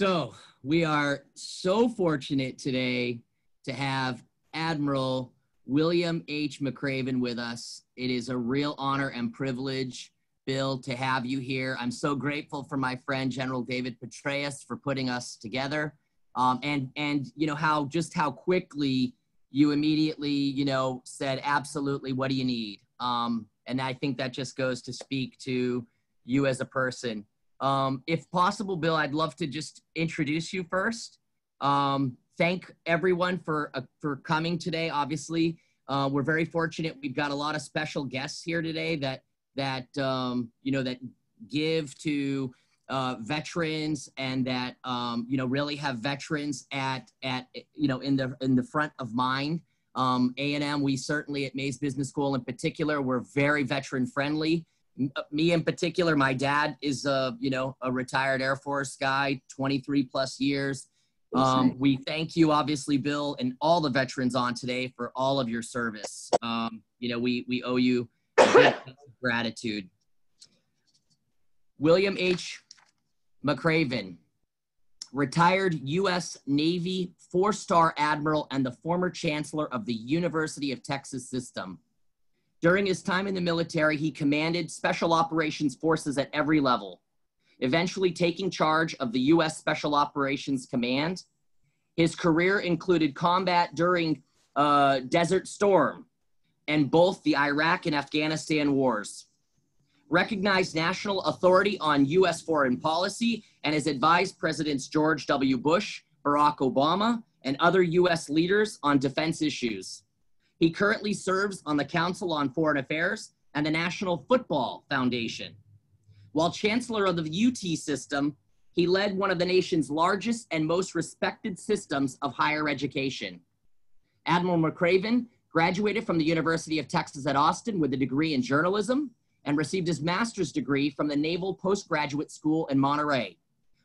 So we are so fortunate today to have Admiral William H. McRaven with us. It is a real honor and privilege, Bill, to have you here. I'm so grateful for my friend General David Petraeus for putting us together, um, and and you know how just how quickly you immediately you know said absolutely what do you need, um, and I think that just goes to speak to you as a person. Um, if possible, Bill, I'd love to just introduce you first. Um, thank everyone for uh, for coming today. Obviously, uh, we're very fortunate. We've got a lot of special guests here today that that um, you know that give to uh, veterans and that um, you know really have veterans at at you know in the in the front of mind. Um, A&M, we certainly at Mays Business School in particular, we're very veteran friendly. Uh, me in particular, my dad is a you know a retired Air Force guy, 23 plus years. Um, we thank you, obviously, Bill, and all the veterans on today for all of your service. Um, you know, we we owe you gratitude. William H. McRaven, retired U.S. Navy four-star admiral and the former chancellor of the University of Texas System. During his time in the military, he commanded special operations forces at every level, eventually taking charge of the U.S. Special Operations Command. His career included combat during uh, Desert Storm and both the Iraq and Afghanistan wars. Recognized national authority on U.S. foreign policy and has advised Presidents George W. Bush, Barack Obama, and other U.S. leaders on defense issues. He currently serves on the Council on Foreign Affairs and the National Football Foundation. While Chancellor of the UT system, he led one of the nation's largest and most respected systems of higher education. Admiral McRaven graduated from the University of Texas at Austin with a degree in journalism and received his master's degree from the Naval Postgraduate School in Monterey.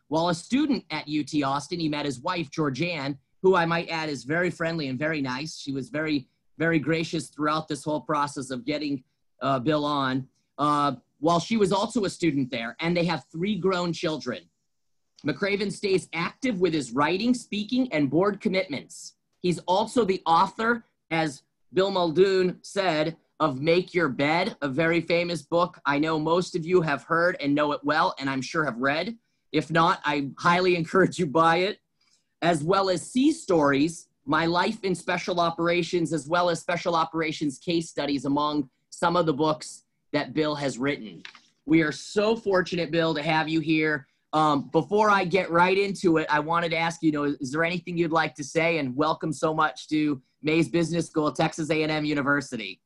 While a student at UT Austin, he met his wife, Georgianne, who I might add is very friendly and very nice. She was very very gracious throughout this whole process of getting uh, Bill on. Uh, while she was also a student there, and they have three grown children. McRaven stays active with his writing, speaking, and board commitments. He's also the author, as Bill Muldoon said, of Make Your Bed, a very famous book I know most of you have heard and know it well, and I'm sure have read. If not, I highly encourage you buy it, as well as Sea Stories, my life in special operations, as well as special operations case studies among some of the books that Bill has written. We are so fortunate, Bill, to have you here. Um, before I get right into it, I wanted to ask you, know, is there anything you'd like to say? And welcome so much to Mays Business School, Texas A&M University.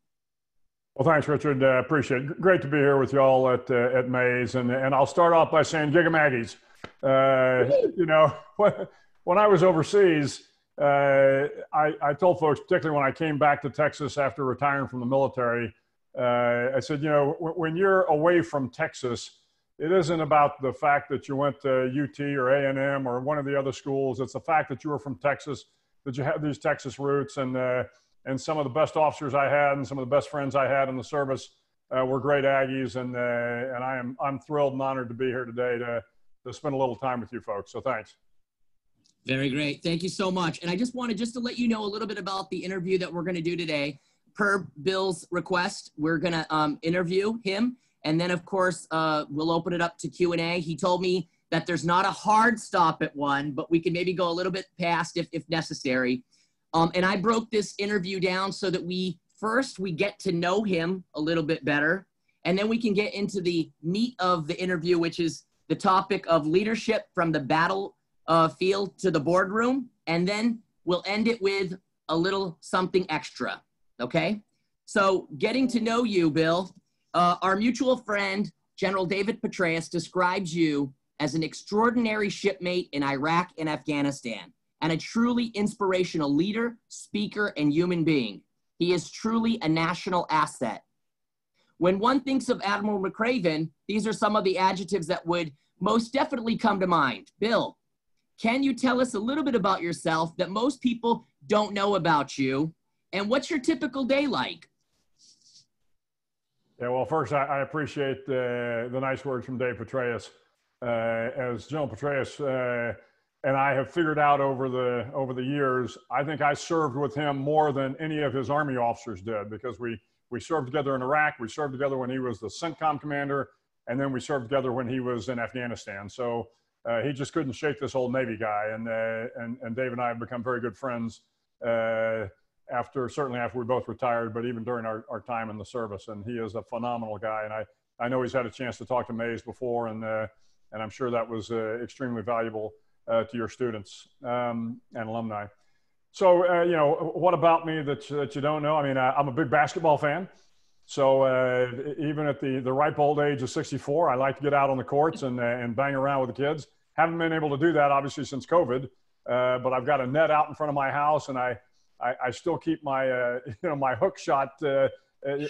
Well, thanks, Richard. Uh, appreciate it. Great to be here with y'all at uh, at Mays, and and I'll start off by saying Gig 'em Aggies. Uh, you know, when I was overseas, uh, I, I, told folks, particularly when I came back to Texas after retiring from the military, uh, I said, you know, when you're away from Texas, it isn't about the fact that you went to UT or A&M or one of the other schools. It's the fact that you were from Texas, that you have these Texas roots, and uh, and some of the best officers I had and some of the best friends I had in the service uh, were great Aggies, and uh, and I am I'm thrilled and honored to be here today to to spend a little time with you folks. So thanks. Very great. Thank you so much. And I just wanted just to let you know a little bit about the interview that we're going to do today. Per Bill's request, we're going to um, interview him. And then, of course, uh, we'll open it up to Q&A. He told me that there's not a hard stop at one, but we can maybe go a little bit past if, if necessary. Um, and I broke this interview down so that we first we get to know him a little bit better, and then we can get into the meat of the interview, which is the topic of leadership from the battle uh, to the boardroom, and then we'll end it with a little something extra. Okay? So, getting to know you, Bill, uh, our mutual friend, General David Petraeus, describes you as an extraordinary shipmate in Iraq and Afghanistan, and a truly inspirational leader, speaker, and human being. He is truly a national asset. When one thinks of Admiral McRaven, these are some of the adjectives that would most definitely come to mind. Bill, can you tell us a little bit about yourself that most people don't know about you? And what's your typical day like? Yeah, well, first, I, I appreciate uh, the nice words from Dave Petraeus. Uh, as General Petraeus uh, and I have figured out over the over the years, I think I served with him more than any of his army officers did because we we served together in Iraq, we served together when he was the CENTCOM commander, and then we served together when he was in Afghanistan. So uh, he just couldn't shake this old Navy guy, and uh, and and Dave and I have become very good friends uh, after certainly after we both retired, but even during our, our time in the service. And he is a phenomenal guy, and I I know he's had a chance to talk to Mays before, and uh, and I'm sure that was uh, extremely valuable uh, to your students um, and alumni. So, you know, what about me that, that you don't know? I mean, uh, I'm a big basketball fan. So uh, even at the, the ripe old age of 64, I like to get out on the courts and, uh, and bang around with the kids. Haven't been able to do that, obviously, since COVID. Uh, but I've got a net out in front of my house, and I, I, I still keep my, you know, my hook shot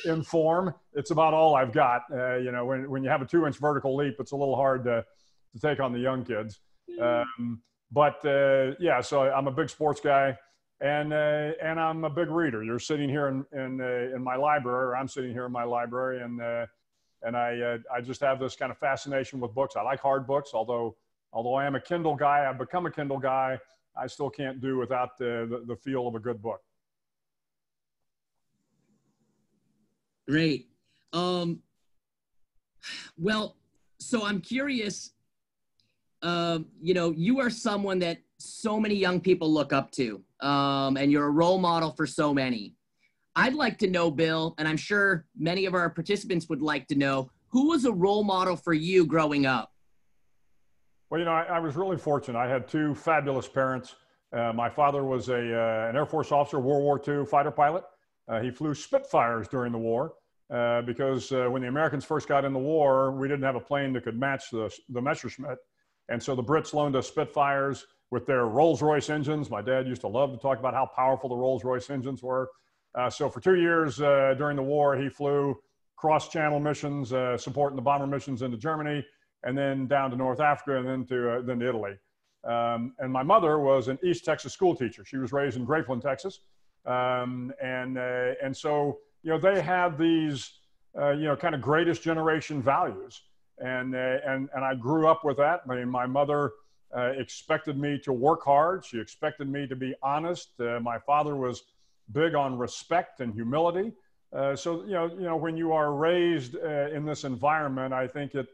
in form. It's about all I've got. you know, when, when you have a two-inch vertical leap, it's a little hard to, to take on the young kids. Um, but uh, yeah, so I'm a big sports guy, and uh, and I'm a big reader. You're sitting here in in, uh, in my library, or I'm sitting here in my library, and uh, and I uh, I just have this kind of fascination with books. I like hard books, although although I am a Kindle guy, I've become a Kindle guy. I still can't do without the, the, the feel of a good book. Great. Um, well, so I'm curious uh, you know, you are someone that so many young people look up to, um, and you're a role model for so many. I'd like to know, Bill, and I'm sure many of our participants would like to know, who was a role model for you growing up? Well, you know, I, I was really fortunate. I had two fabulous parents. Uh, my father was a, uh, an Air Force officer, World War II fighter pilot. Uh, he flew Spitfires during the war uh, because uh, when the Americans first got in the war, we didn't have a plane that could match the, the Messerschmitt. And so the Brits loaned us Spitfires with their Rolls Royce engines. My dad used to love to talk about how powerful the Rolls Royce engines were. Uh, so for two years uh, during the war, he flew cross channel missions, uh, supporting the bomber missions into Germany, and then down to North Africa, and then to, uh, then to Italy. Um, and my mother was an East Texas school teacher. She was raised in Grapeland, Texas. Um, and, uh, and so, you know, they have these, uh, you know, kind of greatest generation values and and and I grew up with that. I mean, my mother uh, expected me to work hard. She expected me to be honest. Uh, my father was big on respect and humility. Uh, so you know, you know, when you are raised uh, in this environment, I think it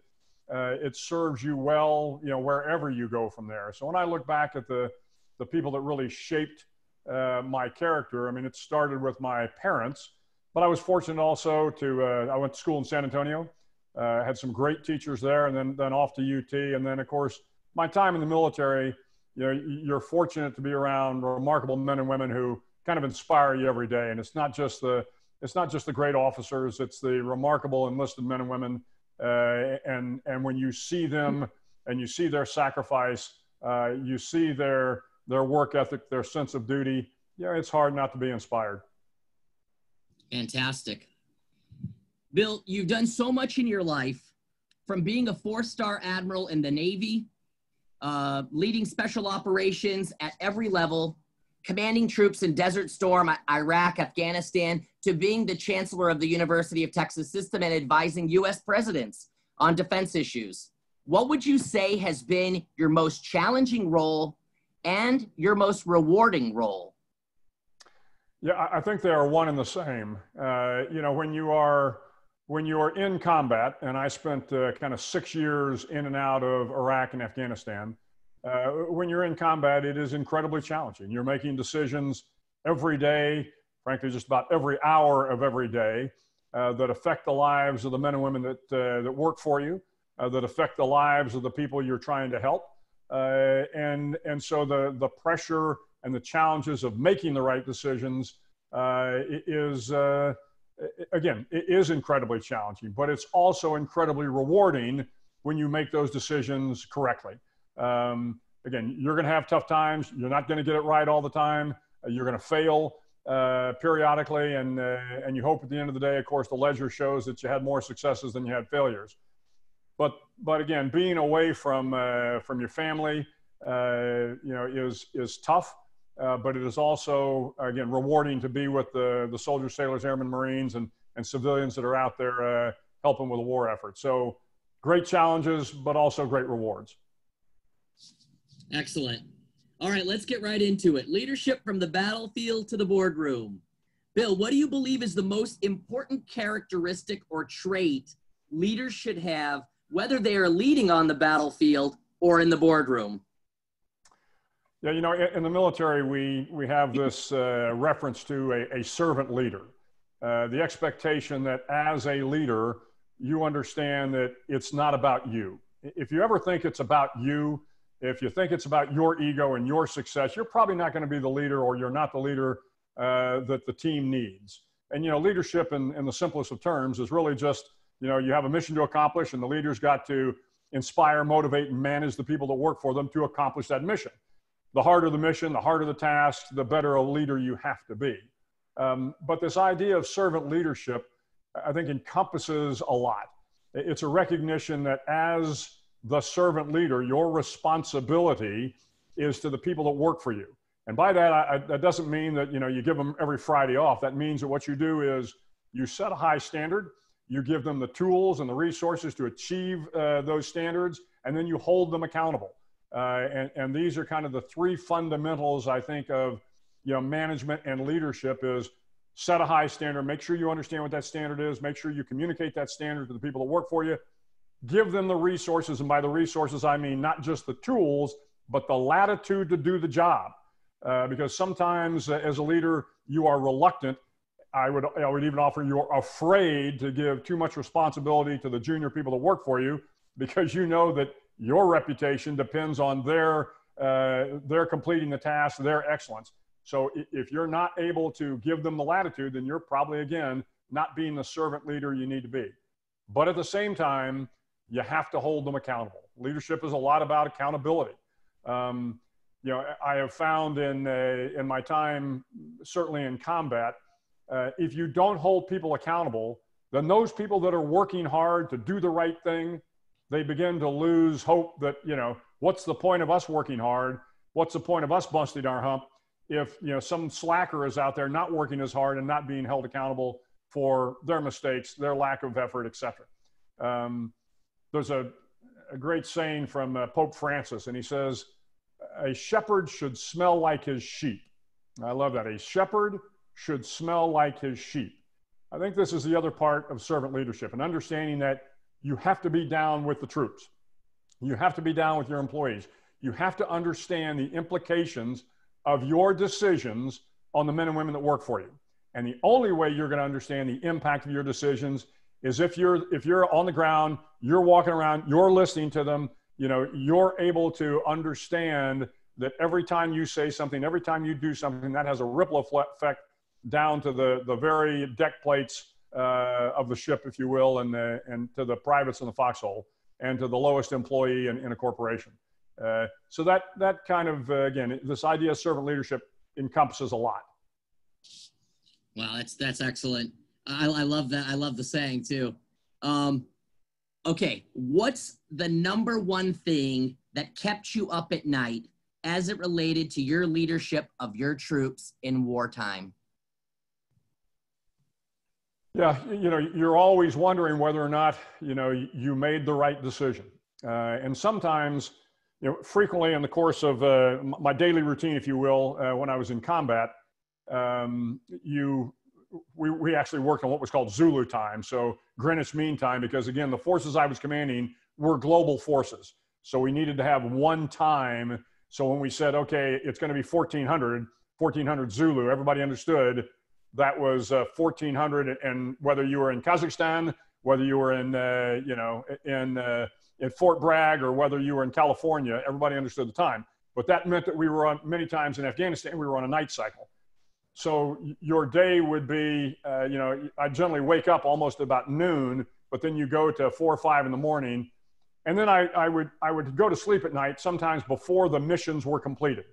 uh, it serves you well. You know, wherever you go from there. So when I look back at the the people that really shaped my character, I mean, it started with my parents, but I was fortunate also to. I went to school in San Antonio. Uh, had some great teachers there, and then then off to UT, and then of course my time in the military. You know, you're fortunate to be around remarkable men and women who kind of inspire you every day, and it's not just the it's not just the great officers; it's the remarkable enlisted men and women. Uh, and and when you see them and you see their sacrifice, uh, you see their their work ethic, their sense of duty. Yeah, it's hard not to be inspired. Fantastic. Bill, you've done so much in your life from being a four star admiral in the Navy, uh, leading special operations at every level, commanding troops in Desert Storm, Iraq, Afghanistan, to being the chancellor of the University of Texas system and advising US presidents on defense issues. What would you say has been your most challenging role and your most rewarding role? Yeah, I think they are one and the same. Uh, you know, when you are when you're in combat, and I spent uh, kind of six years in and out of Iraq and Afghanistan, uh, when you're in combat, it is incredibly challenging. You're making decisions every day, frankly, just about every hour of every day, uh, that affect the lives of the men and women that, uh, that work for you, uh, that affect the lives of the people you're trying to help. Uh, and, and so the, the pressure and the challenges of making the right decisions is again, it is incredibly challenging, but it's also incredibly rewarding when you make those decisions correctly. Um, again, you're going to have tough times. You're not going to get it right all the time. Uh, you're going to fail uh, periodically, and uh, and you hope at the end of the day, of course, the ledger shows that you had more successes than you had failures. But but again, being away from uh, from your family, uh, you know, is is tough. Uh, but it is also, again, rewarding to be with the, the soldiers, sailors, airmen, Marines, and, and civilians that are out there uh, helping with the war effort. So great challenges, but also great rewards. Excellent. All right, let's get right into it. Leadership from the battlefield to the boardroom. Bill, what do you believe is the most important characteristic or trait leaders should have, whether they are leading on the battlefield or in the boardroom? Yeah, you know, in the military, we, we have this uh, reference to a, a servant leader. Uh, the expectation that as a leader, you understand that it's not about you. If you ever think it's about you, if you think it's about your ego and your success, you're probably not going to be the leader or you're not the leader uh, that the team needs. And, you know, leadership in, in the simplest of terms is really just, you know, you have a mission to accomplish and the leader's got to inspire, motivate, and manage the people that work for them to accomplish that mission. The harder the mission, the harder the task, the better a leader you have to be. Um, but this idea of servant leadership, I think, encompasses a lot. It's a recognition that as the servant leader, your responsibility is to the people that work for you. And by that, I, that doesn't mean that you know you give them every Friday off. That means that what you do is you set a high standard, you give them the tools and the resources to achieve uh, those standards, and then you hold them accountable. Uh, and, and these are kind of the three fundamentals I think of you know management and leadership is set a high standard, make sure you understand what that standard is, make sure you communicate that standard to the people that work for you, give them the resources, and by the resources I mean not just the tools, but the latitude to do the job. Uh, because sometimes uh, as a leader, you are reluctant. I would, I would even offer you're afraid to give too much responsibility to the junior people that work for you because you know that your reputation depends on their, uh, their completing the task, their excellence. So if you're not able to give them the latitude, then you're probably, again, not being the servant leader you need to be. But at the same time, you have to hold them accountable. Leadership is a lot about accountability. Um, you know, I have found in, uh, in my time, certainly in combat, uh, if you don't hold people accountable, then those people that are working hard to do the right thing, they begin to lose hope that, you know, what's the point of us working hard? What's the point of us busting our hump if, you know, some slacker is out there not working as hard and not being held accountable for their mistakes, their lack of effort, etc. Um, there's a, a great saying from uh, Pope Francis, and he says, a shepherd should smell like his sheep. I love that. A shepherd should smell like his sheep. I think this is the other part of servant leadership and understanding that you have to be down with the troops. You have to be down with your employees. You have to understand the implications of your decisions on the men and women that work for you. And the only way you're going to understand the impact of your decisions is if you're if you're on the ground, you're walking around, you're listening to them, you know, you're able to understand that every time you say something, every time you do something, that has a ripple effect down to the, the very deck plates uh, of the ship, if you will, and, the, and to the privates in the foxhole and to the lowest employee in, in a corporation. Uh, so that, that kind of, uh, again, this idea of servant leadership encompasses a lot. Wow, that's, that's excellent. I, I love that. I love the saying too. Um, okay, what's the number one thing that kept you up at night as it related to your leadership of your troops in wartime? Yeah, you know, you're always wondering whether or not, you know, you made the right decision. Uh, and sometimes, you know, frequently in the course of uh, my daily routine, if you will, uh, when I was in combat, um, you we, we actually worked on what was called Zulu time, so Greenwich Mean Time, because again, the forces I was commanding were global forces. So we needed to have one time. So when we said, okay, it's going to be 1400, 1400 Zulu, everybody understood that was uh, 1400. And whether you were in Kazakhstan, whether you were in, uh, you know, in, uh, in Fort Bragg or whether you were in California, everybody understood the time. But that meant that we were on many times in Afghanistan, we were on a night cycle. So your day would be, uh, you know, I generally wake up almost about noon, but then you go to four or five in the morning. And then I, I, would, I would go to sleep at night sometimes before the missions were completed.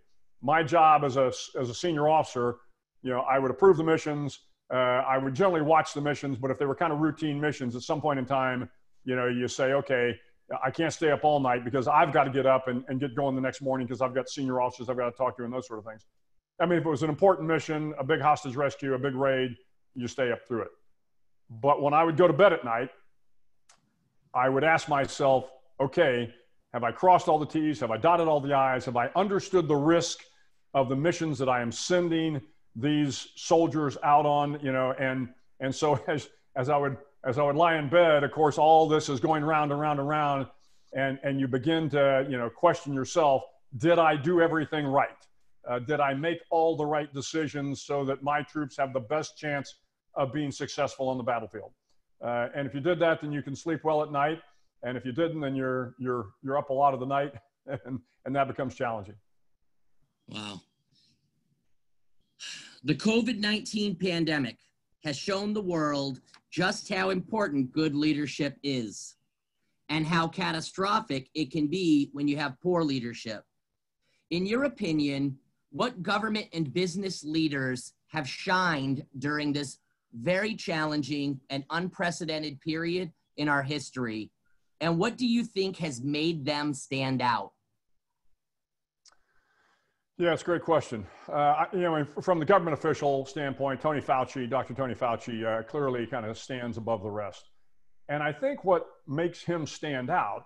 My job as a, as a senior officer, you know, I would approve the missions. Uh, I would generally watch the missions, but if they were kind of routine missions at some point in time, you know, you say, okay, I can't stay up all night because I've got to get up and, and get going the next morning because I've got senior officers I've got to talk to and those sort of things. I mean, if it was an important mission, a big hostage rescue, a big raid, you stay up through it. But when I would go to bed at night, I would ask myself, okay, Have I crossed all the T's? Have I dotted all the I's? Have I understood the risk of the missions that I am sending these soldiers out on? You know, and and so as as I would as I would lie in bed, of course, all this is going round and round and round, and and you begin to you know question yourself: Did I do everything right? Uh, did I make all the right decisions so that my troops have the best chance of being successful on the battlefield? Uh, and if you did that, then you can sleep well at night. And if you didn't, then you're you're you're up a lot of the night, and and that becomes challenging. Wow. The COVID 19 pandemic has shown the world just how important good leadership is and how catastrophic it can be when you have poor leadership. In your opinion, what government and business leaders have shined during this very challenging and unprecedented period in our history? And what do you think has made them stand out? Yeah, it's a great question. Uh, you know, from the government official standpoint, Tony Fauci, Dr. Tony Fauci, uh, clearly kind of stands above the rest. And I think what makes him stand out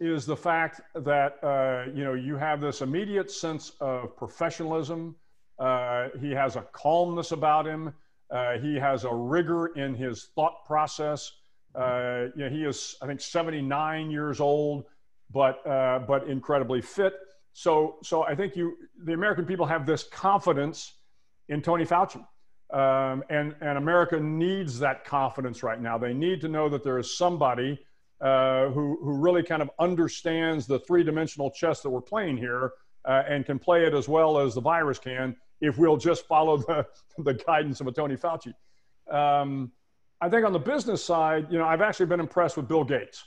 is the fact that uh, you know you have this immediate sense of professionalism. Uh, he has a calmness about him. Uh, he has a rigor in his thought process. Uh, you know, he is, I think, 79 years old, but but incredibly fit so, so I think you, the American people have this confidence in Tony Fauci. Um, and, and America needs that confidence right now. They need to know that there is somebody uh, who, who really kind of understands the three dimensional chess that we're playing here uh, and can play it as well as the virus can if we'll just follow the, the guidance of a Tony Fauci. Um, I think on the business side, you know, I've actually been impressed with Bill Gates.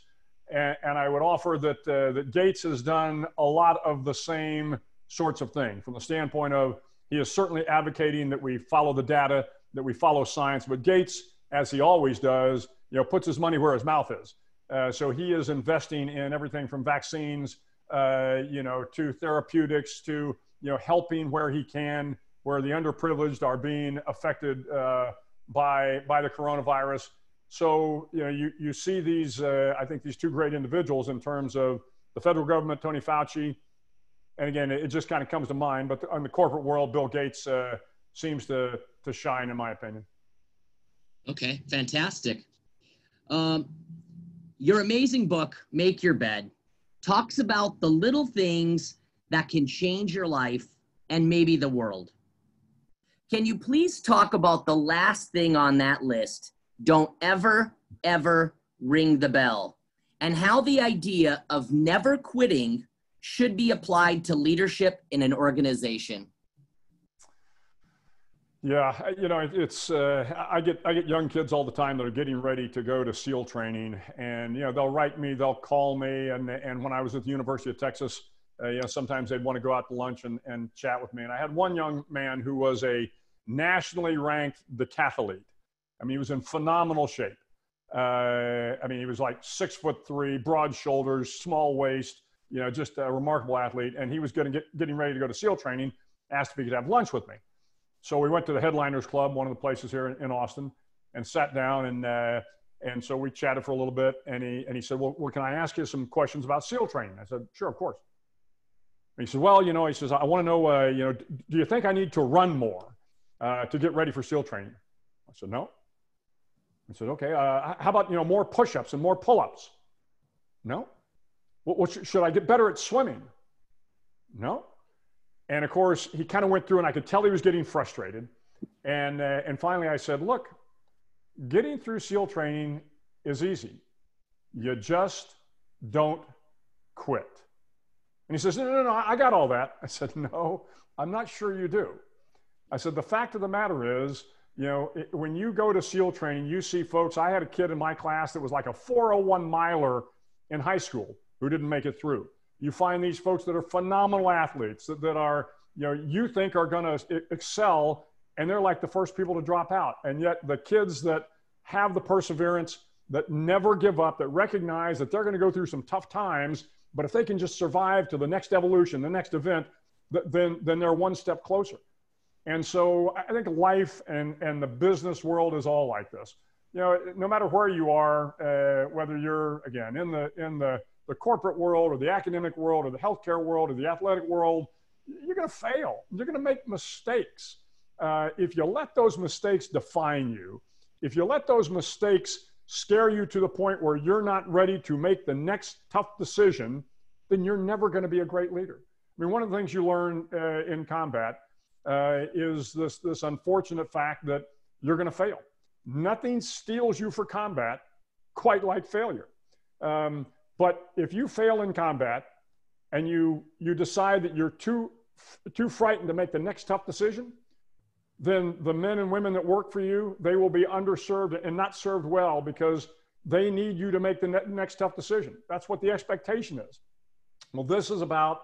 And, and I would offer that, uh, that Gates has done a lot of the same sorts of thing from the standpoint of he is certainly advocating that we follow the data, that we follow science. But Gates, as he always does, you know, puts his money where his mouth is. Uh, so he is investing in everything from vaccines, uh, you know, to therapeutics, to you know, helping where he can, where the underprivileged are being affected uh, by by the coronavirus. So, you know, you, you see these, uh, I think these two great individuals in terms of the federal government, Tony Fauci, and again, it just kind of comes to mind, but on the corporate world, Bill Gates uh, seems to, to shine, in my opinion. Okay, fantastic. Um, your amazing book, Make Your Bed, talks about the little things that can change your life and maybe the world. Can you please talk about the last thing on that list don't ever, ever ring the bell. And how the idea of never quitting should be applied to leadership in an organization. Yeah, you know, it's uh, I get I get young kids all the time that are getting ready to go to SEAL training, and you know they'll write me, they'll call me, and and when I was at the University of Texas, uh, you know sometimes they'd want to go out to lunch and, and chat with me, and I had one young man who was a nationally ranked decathlete, I mean, he was in phenomenal shape. Uh, I mean, he was like six foot three, broad shoulders, small waist, you know, just a remarkable athlete. And he was getting, get, getting ready to go to SEAL training, asked if he could have lunch with me. So we went to the Headliners Club, one of the places here in, in Austin, and sat down. And, uh, and so we chatted for a little bit. And he, and he said, well, well, can I ask you some questions about SEAL training? I said, sure, of course. And he said, well, you know, he says, I want to know, uh, you know, do you think I need to run more uh, to get ready for SEAL training? I said, no. I said, okay, uh, how about, you know, more push-ups and more pull-ups? No. What, what sh- should I get better at swimming? No. And of course, he kind of went through and I could tell he was getting frustrated. And, uh, and finally I said, look, getting through SEAL training is easy. You just don't quit. And he says, no, no, no, I got all that. I said, no, I'm not sure you do. I said, the fact of the matter is, you know, it, when you go to SEAL training, you see folks. I had a kid in my class that was like a 401 miler in high school who didn't make it through. You find these folks that are phenomenal athletes that, that are, you know, you think are going to excel, and they're like the first people to drop out. And yet, the kids that have the perseverance, that never give up, that recognize that they're going to go through some tough times, but if they can just survive to the next evolution, the next event, then, then they're one step closer. And so I think life and, and the business world is all like this. You know, no matter where you are, uh, whether you're again in the in the the corporate world or the academic world or the healthcare world or the athletic world, you're going to fail. You're going to make mistakes. Uh, if you let those mistakes define you, if you let those mistakes scare you to the point where you're not ready to make the next tough decision, then you're never going to be a great leader. I mean, one of the things you learn uh, in combat uh, is this, this unfortunate fact that you're going to fail. Nothing steels you for combat quite like failure. Um, but if you fail in combat and you, you decide that you're too, too frightened to make the next tough decision, then the men and women that work for you, they will be underserved and not served well because they need you to make the ne- next tough decision. That's what the expectation is. Well, this is about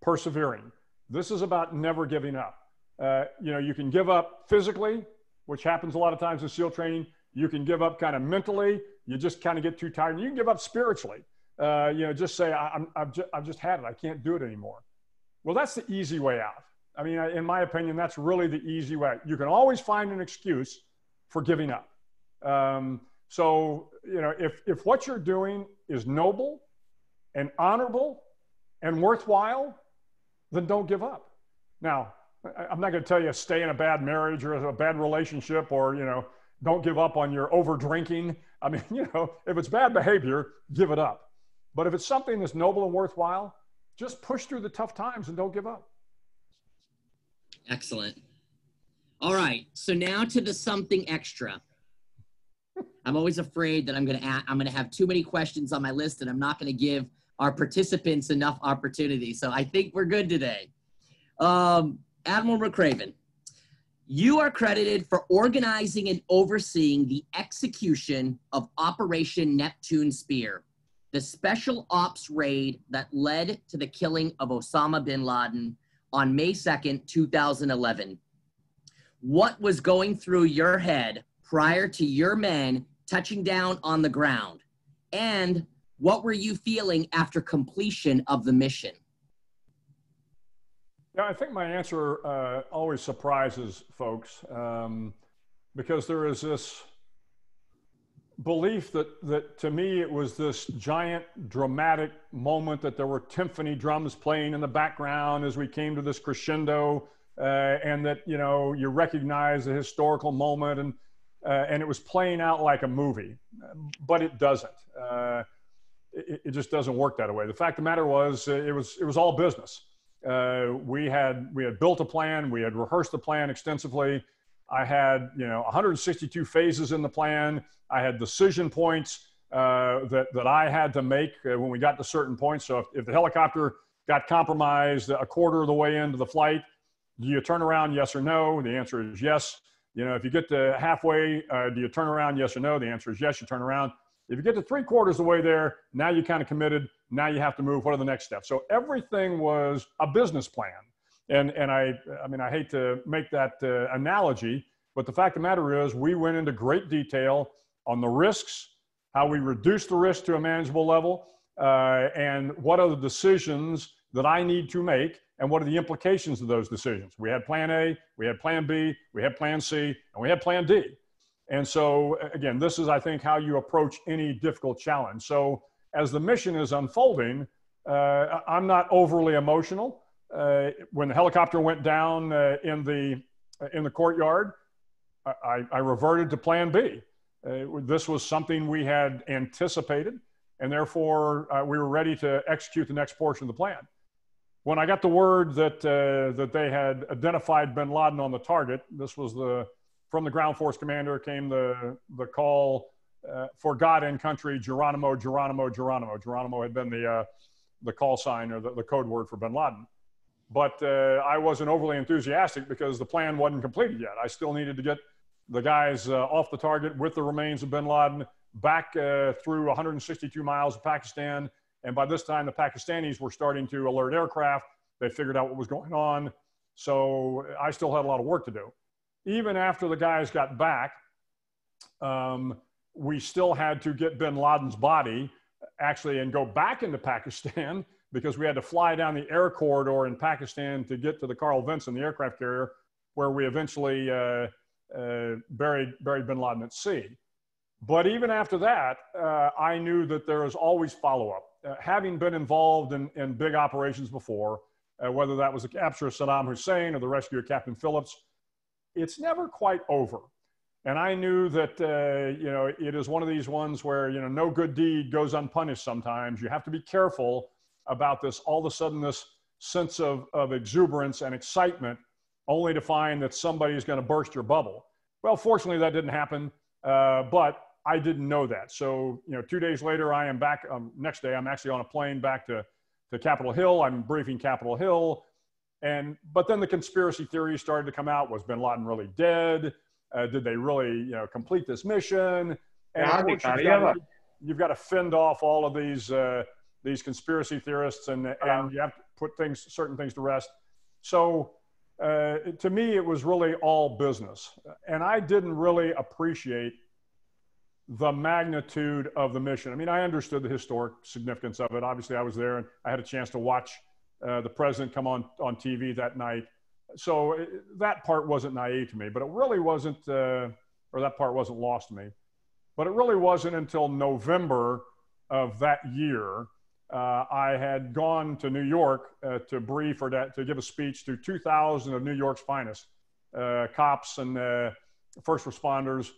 persevering. This is about never giving up. Uh, you know, you can give up physically, which happens a lot of times in SEAL training. You can give up kind of mentally. You just kind of get too tired. You can give up spiritually. Uh, you know, just say, I, have just, I've just had it. I can't do it anymore. Well, that's the easy way out. I mean, in my opinion, that's really the easy way. You can always find an excuse for giving up. Um, so, you know, if, if what you're doing is noble and honorable and worthwhile, then don't give up. Now, I'm not going to tell you stay in a bad marriage or a bad relationship or, you know, don't give up on your over drinking. I mean, you know, if it's bad behavior, give it up. But if it's something that's noble and worthwhile, just push through the tough times and don't give up. Excellent. All right. So now to the something extra. I'm always afraid that I'm going to I'm going to have too many questions on my list and I'm not going to give our participants enough opportunity. So I think we're good today. Um, Admiral McRaven, you are credited for organizing and overseeing the execution of Operation Neptune Spear, the special ops raid that led to the killing of Osama bin Laden on May 2nd, 2011. What was going through your head prior to your men touching down on the ground? And what were you feeling after completion of the mission? Yeah, I think my answer uh, always surprises folks um, because there is this belief that that to me it was this giant dramatic moment that there were timpani drums playing in the background as we came to this crescendo uh, and that you know you recognize the historical moment and uh, and it was playing out like a movie but it doesn't. Uh, it, it, just doesn't work that way. The fact of the matter was uh, it was it was all business uh, we had we had built a plan we had rehearsed the plan extensively I had, you know, 162 phases in the plan. I had decision points uh, that, that I had to make uh, when we got to certain points. So if, if, the helicopter got compromised a quarter of the way into the flight, do you turn around, yes or no? The answer is yes. You know, if you get to halfway, uh, do you turn around, yes or no? The answer is yes, you turn around. If you get to three quarters of the way there, now you kind of committed. Now you have to move. What are the next steps? So everything was a business plan. And, and I, I mean, I hate to make that uh, analogy, but the fact of the matter is, we went into great detail on the risks, how we reduce the risk to a manageable level, uh, and what are the decisions that I need to make, and what are the implications of those decisions. We had plan A, we had plan B, we had plan C, and we had plan D. And so, again, this is, I think, how you approach any difficult challenge. So, as the mission is unfolding, uh, I'm not overly emotional uh, when the helicopter went down uh, in the uh, in the courtyard, I, I reverted to Plan B. Uh, this was something we had anticipated, and therefore uh, we were ready to execute the next portion of the plan. When I got the word that that they had identified Bin Laden on the target, this was the from the ground force commander came the the call for God and country, Geronimo, Geronimo, Geronimo. Geronimo had been the the call sign or the, the code word for Bin Laden but uh, I wasn't overly enthusiastic because the plan wasn't completed yet. I still needed to get the guys uh, off the target with the remains of bin Laden back uh, through 162 miles of Pakistan. And by this time, the Pakistanis were starting to alert aircraft. They figured out what was going on. So I still had a lot of work to do. Even after the guys got back, um, we still had to get bin Laden's body actually and go back into Pakistan because we had to fly down the air corridor in Pakistan to get to the Carl Vinson, the aircraft carrier, where we eventually uh, uh, buried, buried bin Laden at sea. But even after that, uh, I knew that there was always follow up. uh, having been involved in, in big operations before, uh, whether that was the capture of Saddam Hussein or the rescue of Captain Phillips, it's never quite over. And I knew that, uh, you know, it is one of these ones where, you know, no good deed goes unpunished sometimes. You have to be careful about this, all of a sudden, this sense of, of exuberance and excitement, only to find that somebody is going to burst your bubble. Well, fortunately, that didn't happen, uh, but I didn't know that. So, you know, two days later, I am back. Um, next day, I'm actually on a plane back to, to Capitol Hill. I'm briefing Capitol Hill. And, but then the conspiracy theories started to come out. Was bin Laden really dead? Uh, did they really, you know, complete this mission? And you've, got to, you've got to fend off all of these, uh, these conspiracy theorists and, and you have to put things, certain things to rest. So uh, to me, it was really all business. And I didn't really appreciate the magnitude of the mission. I mean, I understood the historic significance of it. Obviously, I was there and I had a chance to watch uh, the president come on, on TV that night. So it, uh, that part wasn't naive to me, but it really wasn't, uh, or that part wasn't lost to me. But it really wasn't until November of that year uh, I had gone to New York uh, to brief or to, to, give a speech to 2,000 of New York's finest uh, cops and first responders.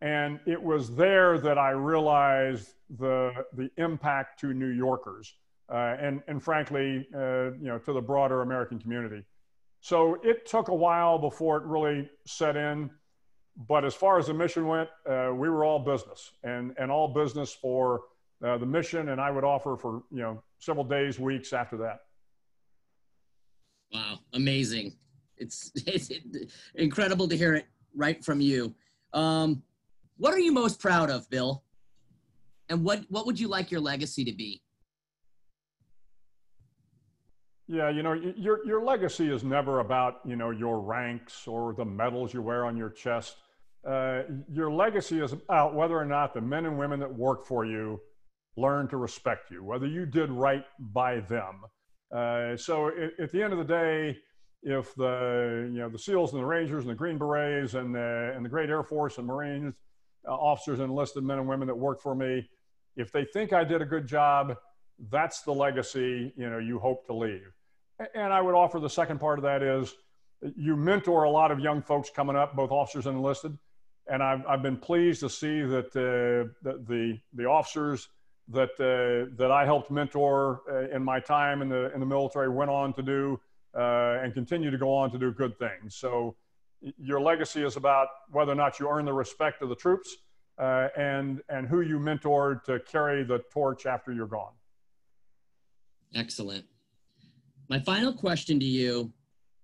And it was there that I realized the, the impact to New Yorkers and, and frankly, uh, you know, to the broader American community. So it took a while before it really set in. But as far as the mission went, we were all business and, and all business for uh, the mission, and I would offer for you know several days, weeks after that. Wow, amazing! It's it's incredible to hear it right from you. Um, what are you most proud of, Bill? And what what would you like your legacy to be? Yeah, you know, your your legacy is never about you know your ranks or the medals you wear on your chest. Uh, your legacy is about whether or not the men and women that work for you learn to respect you, whether you did right by them. Uh, so it, at the end of the day, if the you know the SEALs and the Rangers and the Green Berets and the and the great Air Force and Marines uh, officers and enlisted men and women that work for me, if they think I did a good job, that's the legacy you know you hope to leave. And I would offer the second part of that is you mentor a lot of young folks coming up, both officers and enlisted, and I've I've been pleased to see that uh, the, the the officers that uh, that I helped mentor uh, in my time in the in the military went on to do uh, and continue to go on to do good things. So your legacy is about whether or not you earn the respect of the troops uh, and and who you mentored to carry the torch after you're gone. Excellent. My final question to you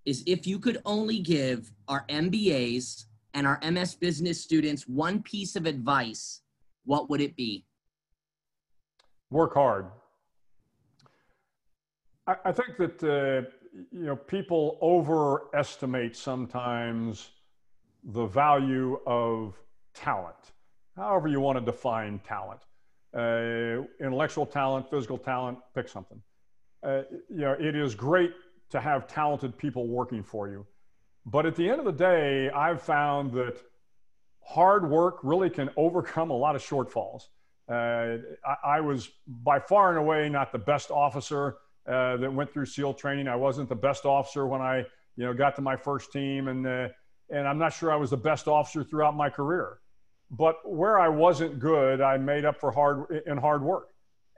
is if you could only give our MBAs and our MS business students one piece of advice, what would it be? work hard. I, I think that uh, you know people overestimate sometimes the value of talent, however you want to define talent. Uh, intellectual talent, physical talent, pick something. Uh, you know, it is great to have talented people working for you. But at the end of the day, I've found that hard work really can overcome a lot of shortfalls. Uh, I, I, was by far and away not the best officer uh, that went through SEAL training. I wasn't the best officer when I, you know, got to my first team, and uh, and I'm not sure I was the best officer throughout my career. But where I wasn't good, I made up for hard in hard work.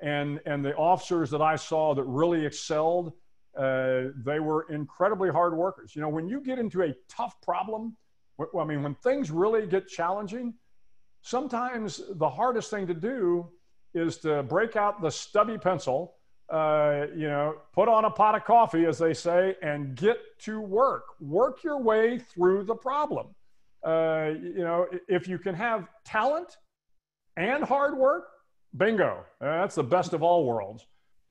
And and the officers that I saw that really excelled, uh, they were incredibly hard workers. You know, when you get into a tough problem, I mean, when things really get challenging sometimes the hardest thing to do is to break out the stubby pencil, uh, you know, put on a pot of coffee, as they say, and get to work. Work your way through the problem. Uh, you know, if you can have talent and hard work, bingo, that's the best of all worlds.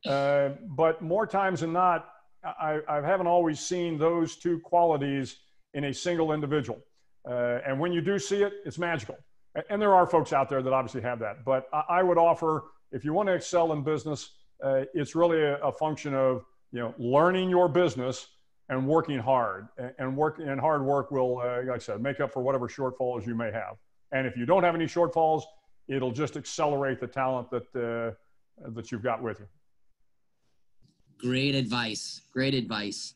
Uh, but more times than not, I, I, haven't always seen those two qualities in a single individual. Uh, and when you do see it, it's magical and there are folks out there that obviously have that. But I would offer, if you want to excel in business, uh, it's really a, a, function of you know learning your business and working hard. And work and hard work will, uh, like I said, make up for whatever shortfalls you may have. And if you don't have any shortfalls, it'll just accelerate the talent that uh, that you've got with you. Great advice. Great advice.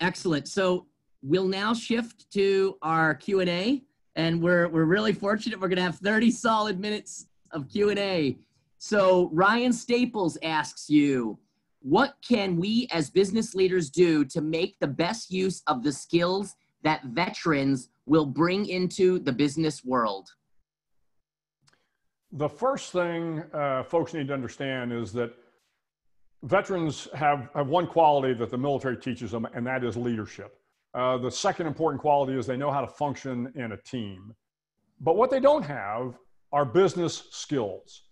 Excellent. So we'll now shift to our Q&A and we're we're really fortunate we're going to have 30 solid minutes of Q&A. So Ryan Staples asks you, what can we as business leaders do to make the best use of the skills that veterans will bring into the business world? The first thing uh, folks need to understand is that veterans have, have one quality that the military teaches them, and that is leadership. Uh, the second important quality is they know how to function in a team. But what they don't have are business skills.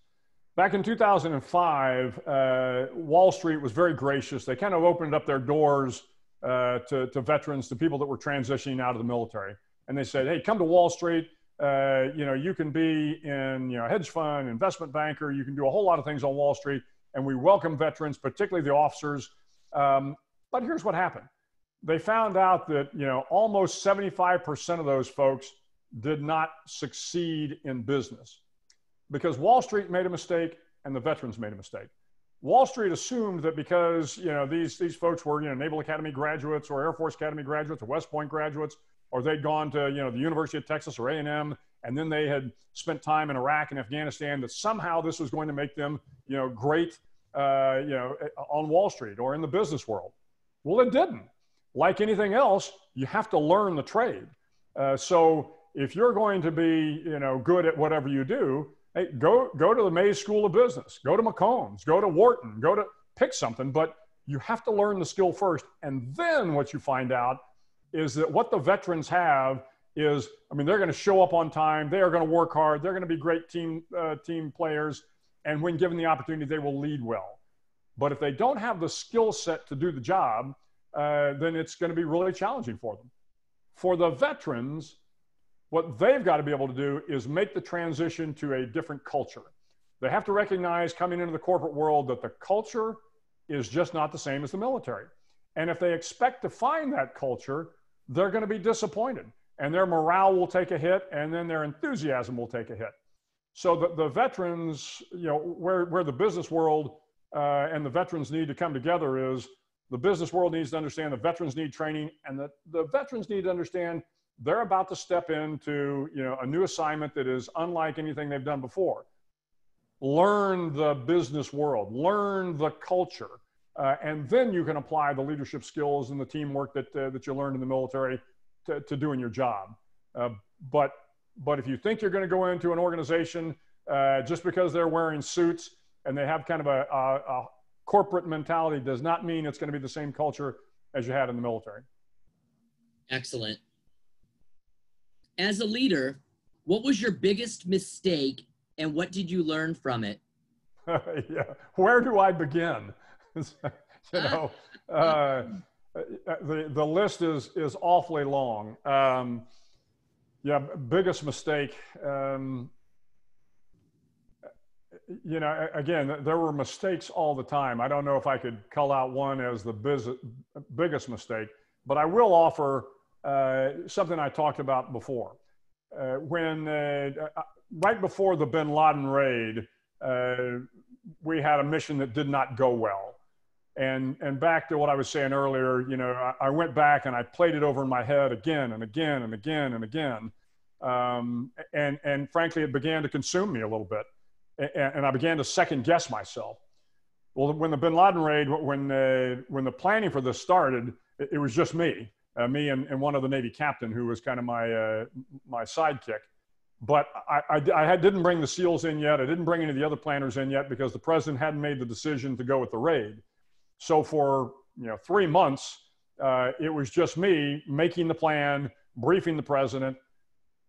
Back in 2005, uh, Wall Street was very gracious. They kind of opened up their doors uh, to, to veterans, to people that were transitioning out of the military. And they said, hey, come to Wall Street. Uh, you know, you can be in, you know, hedge fund, investment banker. You can do a whole lot of things on Wall Street. And we welcome veterans, particularly the officers. Um, but here's what happened. They found out that, you know, almost 75% of those folks did not succeed in business because Wall Street made a mistake and the veterans made a mistake. Wall Street assumed that because you know these these folks were you know Naval Academy graduates or Air Force Academy graduates or West Point graduates or they'd gone to you know the University of Texas or A&M and then they had spent time in Iraq and Afghanistan that somehow this was going to make them you know great uh, you know on Wall Street or in the business world. Well, it didn't. Like anything else, you have to learn the trade. Uh, so if you're going to be you know good at whatever you do, Hey, go go to the Mays School of Business, go to McCombs, go to Wharton, go to pick something, but you have to learn the skill first. And then what you find out is that what the veterans have is, I mean, they're going to show up on time, they are going to work hard, they're going to be great team uh, team players, and when given the opportunity, they will lead well. But if they don't have the skill set to do the job, uh, then it's going to be really challenging for them. For the veterans, what they've got to be able to do is make the transition to a different culture. They have to recognize coming into the corporate world that the culture is just not the same as the military. And if they expect to find that culture, they're going to be disappointed and their morale will take a hit and then their enthusiasm will take a hit. So the, the veterans, you know, where, where the business world uh, and the veterans need to come together is the business world needs to understand the veterans need training and the, the veterans need to understand they're about to step into you know a new assignment that is unlike anything they've done before. Learn the business world. Learn the culture uh, and then you can apply the leadership skills and the teamwork that, uh, that you learned in the military to, to doing your job uh, but but if you think you're going to go into an organization uh, just because they're wearing suits and they have kind of a, a, a corporate mentality does not mean it's going to be the same culture as you had in the military excellent as a leader, what was your biggest mistake and what did you learn from it? yeah, where do I begin? you know, uh, the the list is is awfully long. Um, yeah, biggest mistake. Um, you know, again, there were mistakes all the time. I don't know if I could call out one as the biz- biggest mistake, but I will offer uh, something I talked about before. Uh, when uh, uh, right before the Bin Laden raid, we had a mission that did not go well. And, and back to what I was saying earlier, you know, I, I, went back and I played it over in my head again and again and again and again. Um, and, and frankly, it began to consume me a little bit. And, and I began to second guess myself. Well, when the bin Laden raid, when, uh, when the planning for this started, it, it was just me uh, me and, and one other Navy captain who was kind of my, uh, my sidekick. But I, I, I had, didn't bring the SEALs in yet. I didn't bring any of the other planners in yet because the president hadn't made the decision to go with the raid. So for you know three months, uh, it was just me making the plan, briefing the president,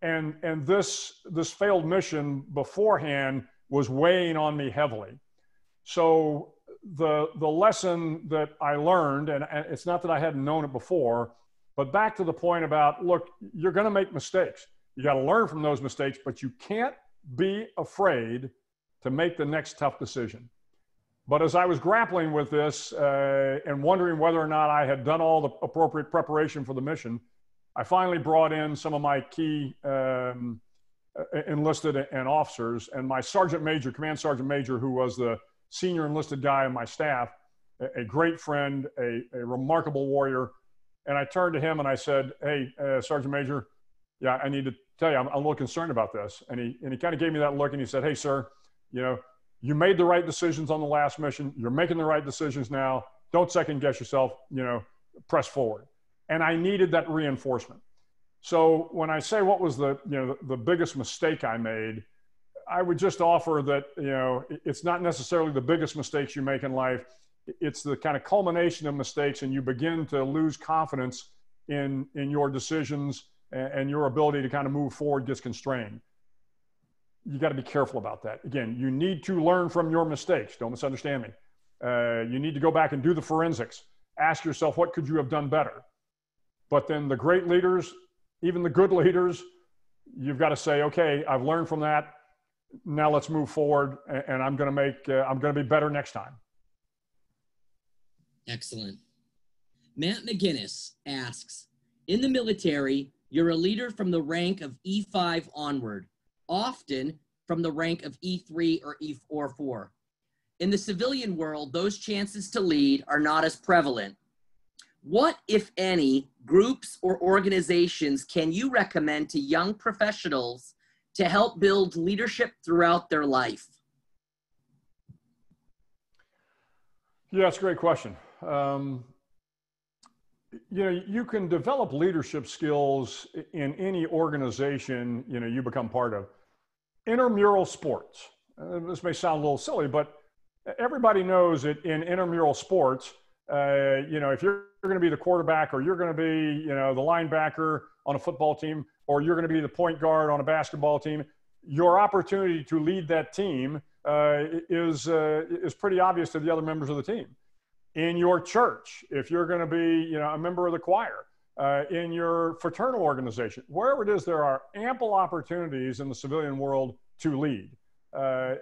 and and this this failed mission beforehand was weighing on me heavily. So the the lesson that I learned, and it's not that I hadn't known it before, but back to the point about look, you're going to make mistakes. You got to learn from those mistakes, but you can't be afraid to make the next tough decision. But as I was grappling with this uh, and wondering whether or not I had done all the appropriate preparation for the mission, I finally brought in some of my key um, enlisted and officers, and my sergeant major, command sergeant major, who was the senior enlisted guy on my staff, a, a great friend, a, a, remarkable warrior. And I turned to him and I said, Hey, uh, Sergeant Major, yeah, I need to tell you, I'm, I'm a little concerned about this. And he, and he kind of gave me that look and he said, Hey, sir, you know, you made the right decisions on the last mission. You're making the right decisions now. Don't second guess yourself, you know, press forward. And I needed that reinforcement. So when I say what was the, you know, the, the biggest mistake I made, I would just offer that, you know, it's not necessarily the biggest mistakes you make in life. It's the kind of culmination of mistakes and you begin to lose confidence in, in your decisions and, and your ability to kind of move forward gets constrained. You got to be careful about that. Again, you need to learn from your mistakes. Don't misunderstand me. Uh, you need to go back and do the forensics. Ask yourself, what could you have done better? But then the great leaders, even the good leaders, you've got to say, okay, I've learned from that now let's move forward and i'm going to make uh, i'm going to be better next time excellent matt mcginnis asks in the military you're a leader from the rank of e5 onward often from the rank of e3 or e4 4 in the civilian world those chances to lead are not as prevalent what if any groups or organizations can you recommend to young professionals to help build leadership throughout their life? Yeah, that's a great question. Um, you know, you can develop leadership skills in any organization, you know, you become part of. Intramural sports. Uh, this may sound a little silly, but everybody knows that in intramural sports, uh, you know, if you're going to be the quarterback or you're going to be, you know, the linebacker on a football team, or you're going to be the point guard on a basketball team, your opportunity to lead that team uh, is, uh, is pretty obvious to the other members of the team. In your church, if you're going to be you know, a member of the choir, uh, in your fraternal organization, wherever it is, there are ample opportunities in the civilian world to lead. Uh,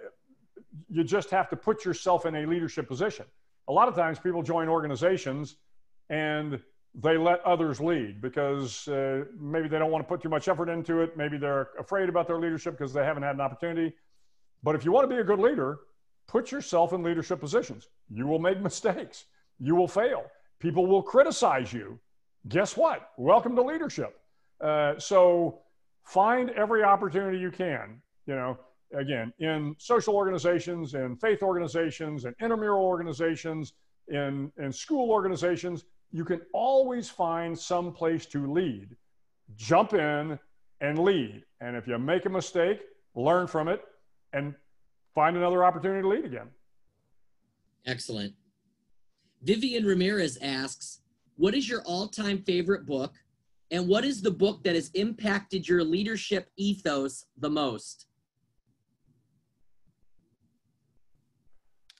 you just have to put yourself in a leadership position. A lot of times people join organizations and they let others lead because uh, maybe they don't want to put too much effort into it. Maybe they're afraid about their leadership because they haven't had an opportunity. But if you want to be a good leader, put yourself in leadership positions. You will make mistakes, you will fail, people will criticize you. Guess what? Welcome to leadership. Uh, so find every opportunity you can, you know, again, in social organizations, in faith organizations, in intramural organizations, in, in school organizations you can always find some place to lead. Jump in and lead. And if you make a mistake, learn from it and find another opportunity to lead again. Excellent. Vivian Ramirez asks, What is your all time favorite book? And what is the book that has impacted your leadership ethos the most?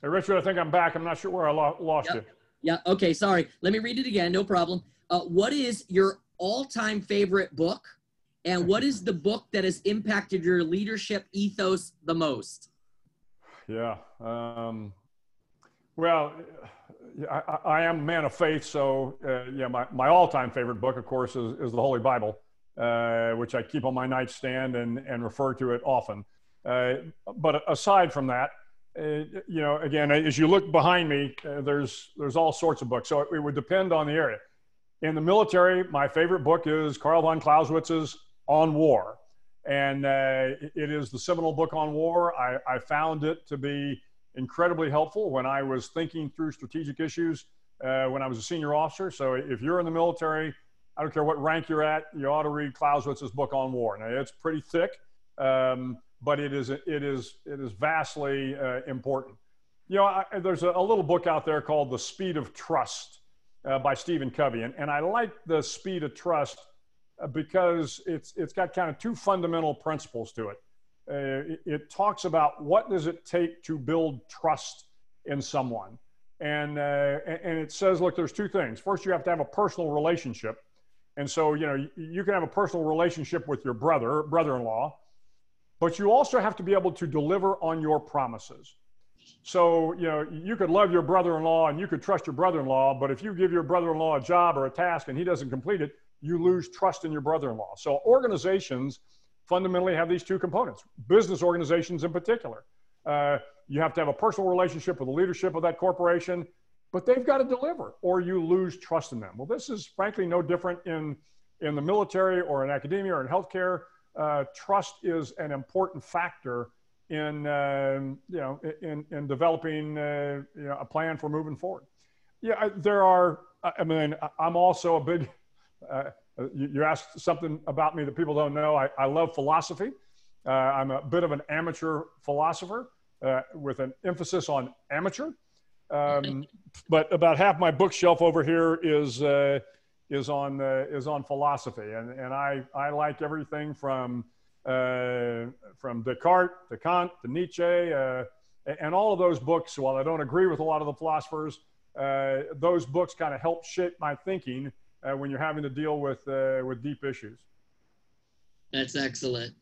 Hey, Richard, I think I'm back. I'm not sure where I lo- lost yep. you. Yeah. Okay. Sorry. Let me read it again. No problem. Uh, what is your all-time favorite book, and what is the book that has impacted your leadership ethos the most? Yeah. Um, well, I, I, am a man of faith, so uh, yeah, my, my all-time favorite book, of course, is, is the Holy Bible, uh, which I keep on my nightstand and, and refer to it often. Uh, but aside from that, uh, you know, again, as you look behind me, uh, there's there's all sorts of books. So it, it, would depend on the area. In the military, my favorite book is Karl von Clausewitz's On War, and uh, it is the seminal book on war. I, I, found it to be incredibly helpful when I was thinking through strategic issues uh, when I was a senior officer. So if you're in the military, I don't care what rank you're at, you ought to read Clausewitz's book on war. Now it's pretty thick. Um, but it is it is it is vastly uh, important. You know, I, there's a, a, little book out there called The Speed of Trust uh, by Stephen Covey, and, and I like the Speed of Trust uh, because it's it's got kind of two fundamental principles to it. Uh, it. it. talks about what does it take to build trust in someone, and uh, and it says, look, there's two things. First, you have to have a personal relationship, and so you know you can have a personal relationship with your brother, brother-in-law but you also have to be able to deliver on your promises. So, you know, you could love your brother in law and you could trust your brother in law, but if you give your brother in law a job or a task and he doesn't complete it, you lose trust in your brother in law. So, organizations fundamentally have these two components, business organizations in particular. Uh, You have to have a personal relationship with the leadership of that corporation, but they've got to deliver or you lose trust in them. Well, this is frankly no different in, in the military or in academia or in healthcare. Uh, trust is an important factor in, uh, you know, in, in developing uh, you know, a plan for moving forward. Yeah, there are, I mean, I'm also a big, uh, you, you, asked something about me that people don't know. I, I love philosophy. Uh, I'm a bit of an amateur philosopher uh, with an emphasis on amateur. Um, but about half my bookshelf over here is uh, is on uh, is on philosophy, and and I I like everything from uh, from Descartes to Kant to Nietzsche, uh, and all of those books. While I don't agree with a lot of the philosophers, uh, those books kind of help shape my thinking uh, when you're having to deal with uh, with deep issues. That's excellent.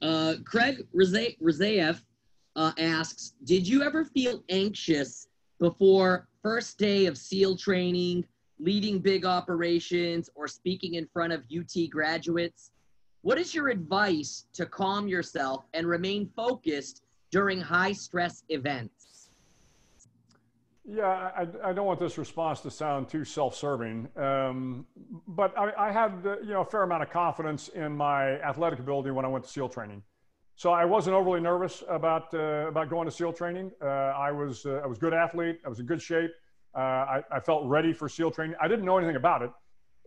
Uh, Craig Razaev asks, "Did you ever feel anxious?" before first day of SEAL training, leading big operations, or speaking in front of UT graduates? What is your advice to calm yourself and remain focused during high stress events? Yeah, I, I, don't want this response to sound too self-serving, um, but I, I had uh, you know a fair amount of confidence in my athletic ability when I went to SEAL training. So I wasn't overly nervous about uh, about going to SEAL training. Uh, I was uh, I was a good athlete. I was in good shape. Uh, I, I, felt ready for SEAL training. I didn't know anything about it.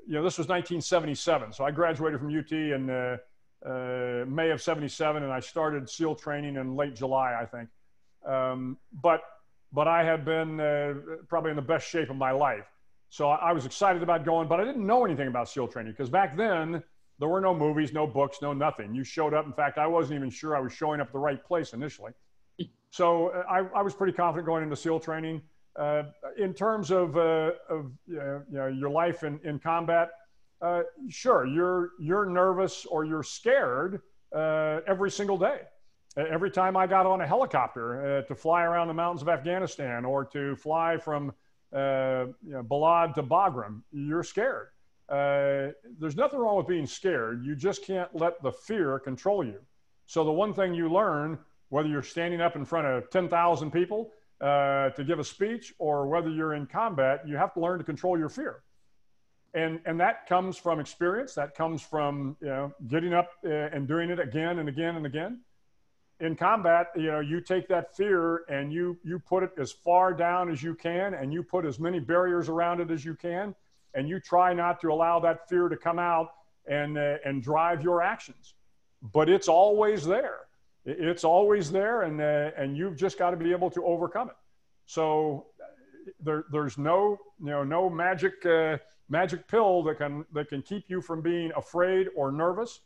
You know, this was 1977, so I graduated from UT in May of '77, and I started SEAL training in late July, I think. Um, but but I had been probably in the best shape of my life, so I, I was excited about going. But I didn't know anything about SEAL training because back then there were no movies, no books, no nothing. You showed up. In fact, I wasn't even sure I was showing up at the right place initially. So uh, I, I was pretty confident going into SEAL training. Uh, in terms of, uh, of you know, your life in, in combat, uh, sure, you're, you're nervous or you're scared uh, every single day. Every time I got on a helicopter uh, to fly around the mountains of Afghanistan or to fly from you know, Balad to Bagram, you're scared. Uh, there's nothing wrong with being scared. You just can't let the fear control you. So the one thing you learn, whether you're standing up in front of 10,000 people uh, to give a speech or whether you're in combat, you have to learn to control your fear. And, and that comes from experience. That comes from you know, getting up uh, and doing it again and again and again. In combat, you know, you take that fear and you, you put it as far down as you can and you put as many barriers around it as you can and you try not to allow that fear to come out and, uh, and drive your actions. But it's always there. It's always there, and, uh, and you've just got to be able to overcome it. So there, there's no, you know, no magic, uh, magic pill that can, that can keep you from being afraid or nervous.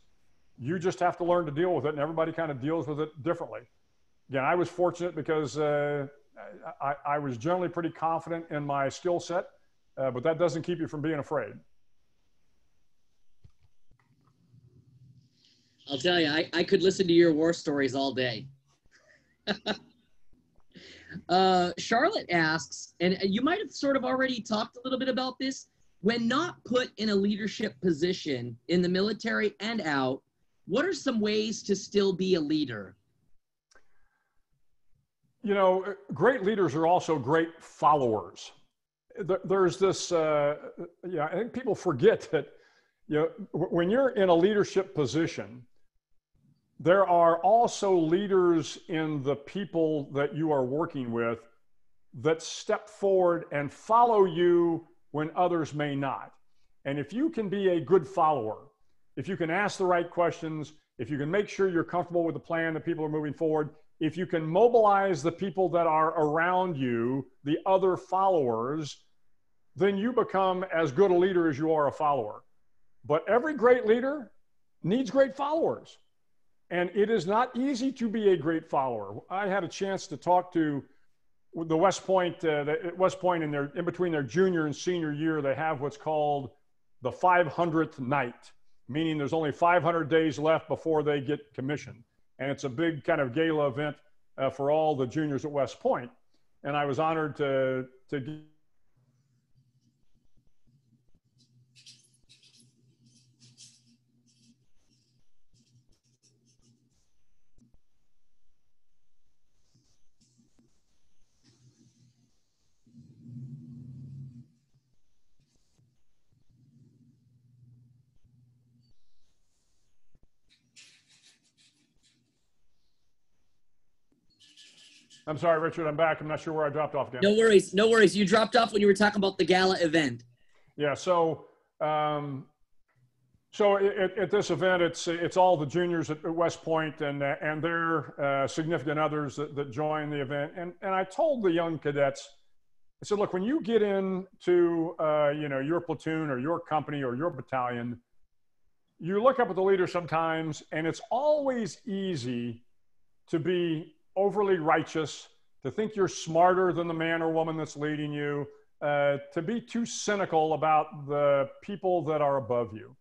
You just have to learn to deal with it, and everybody kind of deals with it differently. Again, I was fortunate because uh, I, I was generally pretty confident in my skill set uh, but that doesn't keep you from being afraid. I'll tell you, I, I could listen to your war stories all day. uh, Charlotte asks, and you might have sort of already talked a little bit about this. When not put in a leadership position in the military and out, what are some ways to still be a leader? You know, great leaders are also great followers there's this, uh, yeah, I think people forget that, you know, when you're in a leadership position, there are also leaders in the people that you are working with that step forward and follow you when others may not. And if you can be a good follower, if you can ask the right questions, if you can make sure you're comfortable with the plan that people are moving forward, if you can mobilize the people that are around you, the other followers, then you become as good a leader as you are a follower. But every great leader needs great followers. And it is not easy to be a great follower. I had a chance to talk to the West Point, uh, the West Point in their in between their junior and senior year, they have what's called the 500th night, meaning there's only 500 days left before they get commissioned, and it's a big kind of gala event uh, for all the juniors at West Point. And I was honored to to I'm sorry, Richard. I'm back. I'm not sure where I dropped off again. No worries. No worries. You dropped off when you were talking about the gala event. Yeah. So, um, so at, at, this event, it's it's all the juniors at West Point and and their uh, significant others that, that join the event. And and I told the young cadets, I said, look, when you get into uh, you know your platoon or your company or your battalion, you look up at the leader sometimes, and it's always easy to be overly righteous, to think you're smarter than the man or woman that's leading you, uh, to be too cynical about the people that are above you.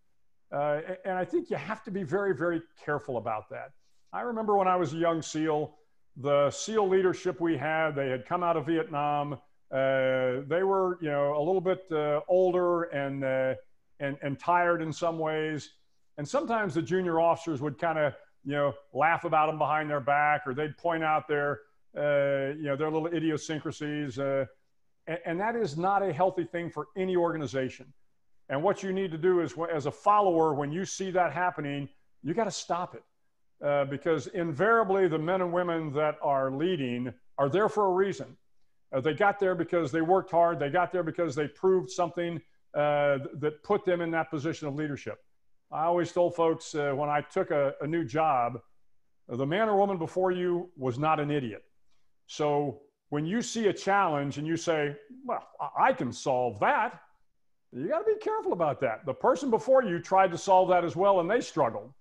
Uh, and I think you have to be very, very careful about that. I remember when I was a young SEAL, the SEAL leadership we had, they had come out of Vietnam. Uh, they were, you know, a little bit uh, older and, uh, and, and tired in some ways. And sometimes the junior officers would kind of you know, laugh about them behind their back, or they'd point out their, uh, you know, their little idiosyncrasies. Uh, and, and, that is not a healthy thing for any organization. And what you need to do is, as a follower, when you see that happening, you got to stop it. Uh, because invariably, the men and women that are leading are there for a reason. Uh, they got there because they worked hard. They got there because they proved something uh, that put them in that position of leadership. I always told folks uh, when I took a, a new job, the man or woman before you was not an idiot. So when you see a challenge and you say, well, I can solve that, you got to be careful about that. The person before you tried to solve that as well and they struggled.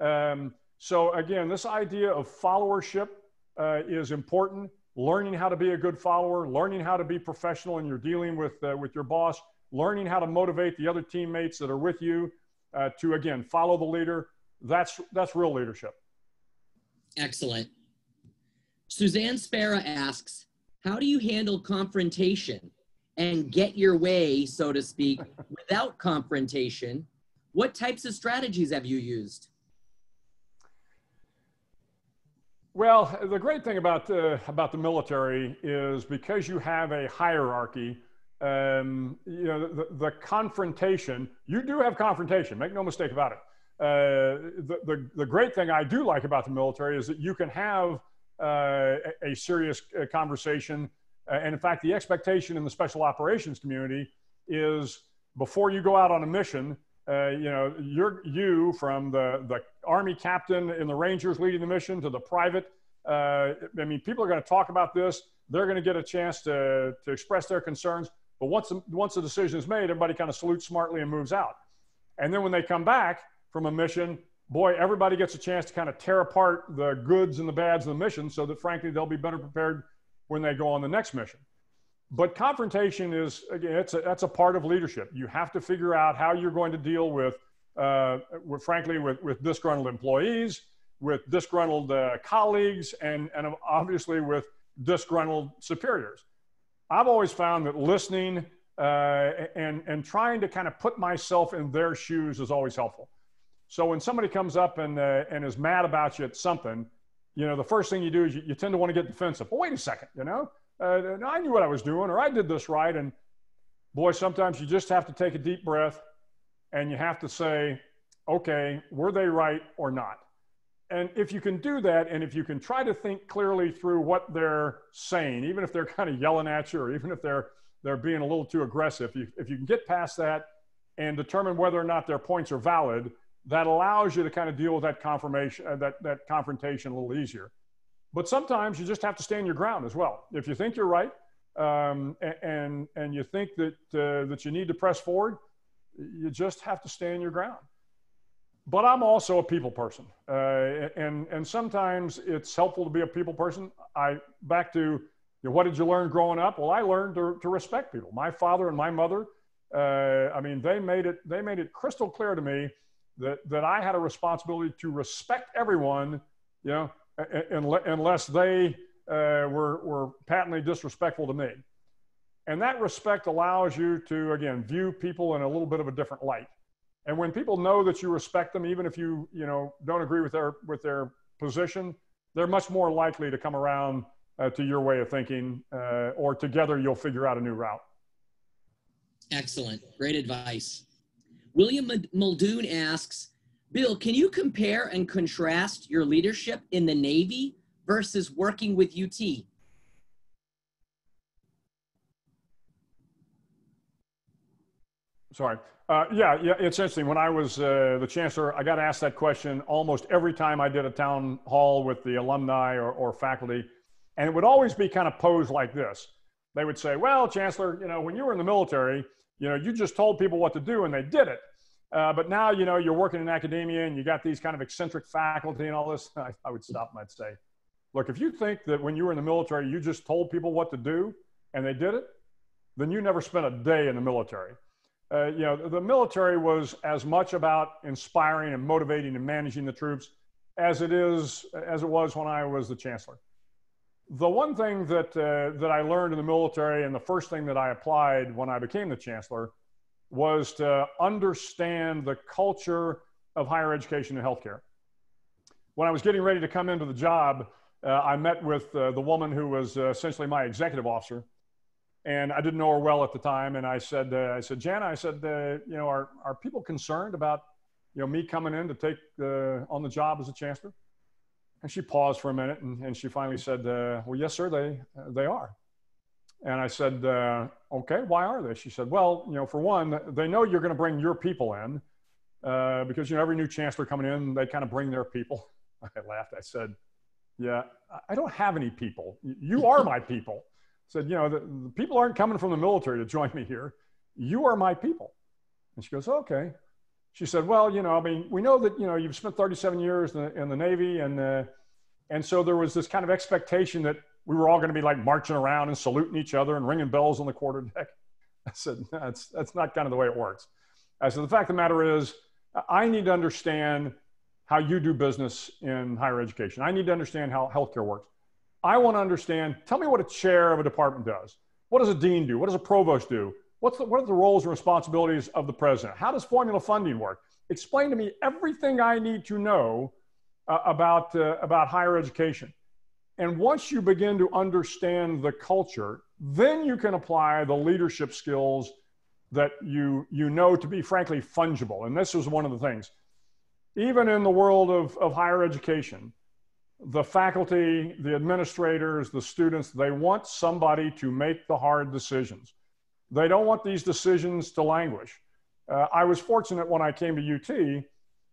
Um, so again, this idea of followership uh, is important. Learning how to be a good follower, learning how to be professional and you're dealing with, uh, with your boss, learning how to motivate the other teammates that are with you, uh, to again follow the leader. That's that's real leadership. Excellent. Suzanne Spera asks, "How do you handle confrontation and get your way, so to speak, without confrontation? What types of strategies have you used?" Well, the great thing about uh, about the military is because you have a hierarchy um, you know, the, the, confrontation, you do have confrontation, make no mistake about it. Uh, the, the, the, great thing I do like about the military is that you can have uh, a, serious uh, conversation. Uh, and in fact, the expectation in the special operations community is before you go out on a mission, uh, you know, you're you from the, the Army captain in the Rangers leading the mission to the private. Uh, I mean, people are going to talk about this. They're going to get a chance to, to express their concerns but once the, once the decision is made, everybody kind of salutes smartly and moves out. And then when they come back from a mission, boy, everybody gets a chance to kind of tear apart the goods and the bads of the mission so that frankly they'll be better prepared when they go on the next mission. But confrontation is again, it's a, that's a part of leadership. You have to figure out how you're going to deal with, uh, with frankly, with, with disgruntled employees, with disgruntled uh, colleagues, and, and obviously with disgruntled superiors. I've always found that listening uh, and, and trying to kind of put myself in their shoes is always helpful. So when somebody comes up and, uh, and is mad about you at something, you know, the first thing you do is you, you tend to want to get defensive. Well, wait a second, you know, uh, I knew what I was doing or I did this right. And boy, sometimes you just have to take a deep breath and you have to say, okay, were they right or not? And if you can do that, and if you can try to think clearly through what they're saying, even if they're kind of yelling at you, or even if they're they're being a little too aggressive, if you, if you can get past that and determine whether or not their points are valid, that allows you to kind of deal with that confirmation, uh, that that confrontation a little easier. But sometimes you just have to stand your ground as well. If you think you're right, um, and and you think that uh, that you need to press forward, you just have to stand your ground but I'm also a people person, uh, and and sometimes it's helpful to be a people person. I back to you know, what did you learn growing up? Well, I learned to, to respect people. My father and my mother, uh, I mean, they made it they made it crystal clear to me that that I had a responsibility to respect everyone, you know, unless they uh, were were patently disrespectful to me. And that respect allows you to again view people in a little bit of a different light. And when people know that you respect them, even if you, you know, don't agree with their, with their position, they're much more likely to come around uh, to your way of thinking, uh, or together you'll figure out a new route. Excellent. Great advice. William Muldoon asks Bill, can you compare and contrast your leadership in the Navy versus working with UT? Sorry. Uh, yeah, yeah, it's interesting. When I was uh, the chancellor, I got asked that question almost every time I did a town hall with the alumni or, or faculty. And it would always be kind of posed like this. They would say, well, chancellor, you know, when you were in the military, you know, you just told people what to do and they did it. Uh, but now, you know, you're working in academia and you got these kind of eccentric faculty and all this. I, I would stop and I'd say, look, if you think that when you were in the military, you just told people what to do and they did it, then you never spent a day in the military. Uh, you know, the military was as much about inspiring and motivating and managing the troops as it is as it was when I was the chancellor. The one thing that uh, that I learned in the military, and the first thing that I applied when I became the chancellor, was to understand the culture of higher education and healthcare. When I was getting ready to come into the job, uh, I met with uh, the woman who was uh, essentially my executive officer and I didn't know her well at the time. And I said, uh, I said, Jana, I said, uh, you know, are, are people concerned about, you know, me coming in to take uh, on the job as a chancellor? And she paused for a minute and, and she finally said, uh, well, yes, sir, they, they are. And I said, uh, okay, why are they? She said, well, you know, for one, they know you're going to bring your people in uh, because, you know, every new chancellor coming in, they kind of bring their people. I laughed. I said, yeah, I don't have any people. You are my people said, you know, the, the, people aren't coming from the military to join me here. You are my people. And she goes, okay. She said, well, you know, I mean, we know that, you know, you've spent 37 years in the, in the Navy. And, uh, and so there was this kind of expectation that we were all going to be like marching around and saluting each other and ringing bells on the quarterdeck. I said, that's, that's not kind of the way it works. I said, the fact of the matter is, I need to understand how you do business in higher education. I need to understand how healthcare works. I want to understand. Tell me what a chair of a department does. What does a dean do? What does a provost do? What's the, what are the roles and responsibilities of the president? How does formula funding work? Explain to me everything I need to know uh, about, uh, about higher education. And once you begin to understand the culture, then you can apply the leadership skills that you, you know to be, frankly, fungible. And this is one of the things. Even in the world of, of higher education, the faculty, the administrators, the students, they want somebody to make the hard decisions. They don't want these decisions to languish. Uh, I was fortunate when I came to UT,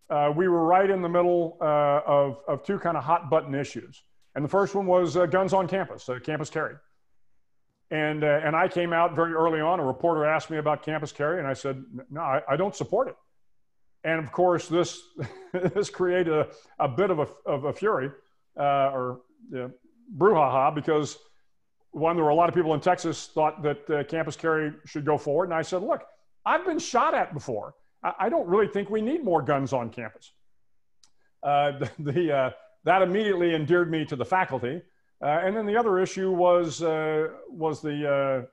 uh, we were right in the middle uh, of, of two kind of hot button issues. And the first one was uh, guns on campus, uh, campus carry. And, uh, and I came out very early on. A reporter asked me about campus carry, and I said, no, I, I don't support it. And of course, this, this created a, a bit of a, of a fury uh, or you brouhaha because one, there were a lot of people in Texas thought that uh, campus carry should go forward. And I said, look, I've been shot at before. I, I don't really think we need more guns on campus. Uh, the, the uh, that immediately endeared me to the faculty. Uh, and then the other issue was, uh, was the,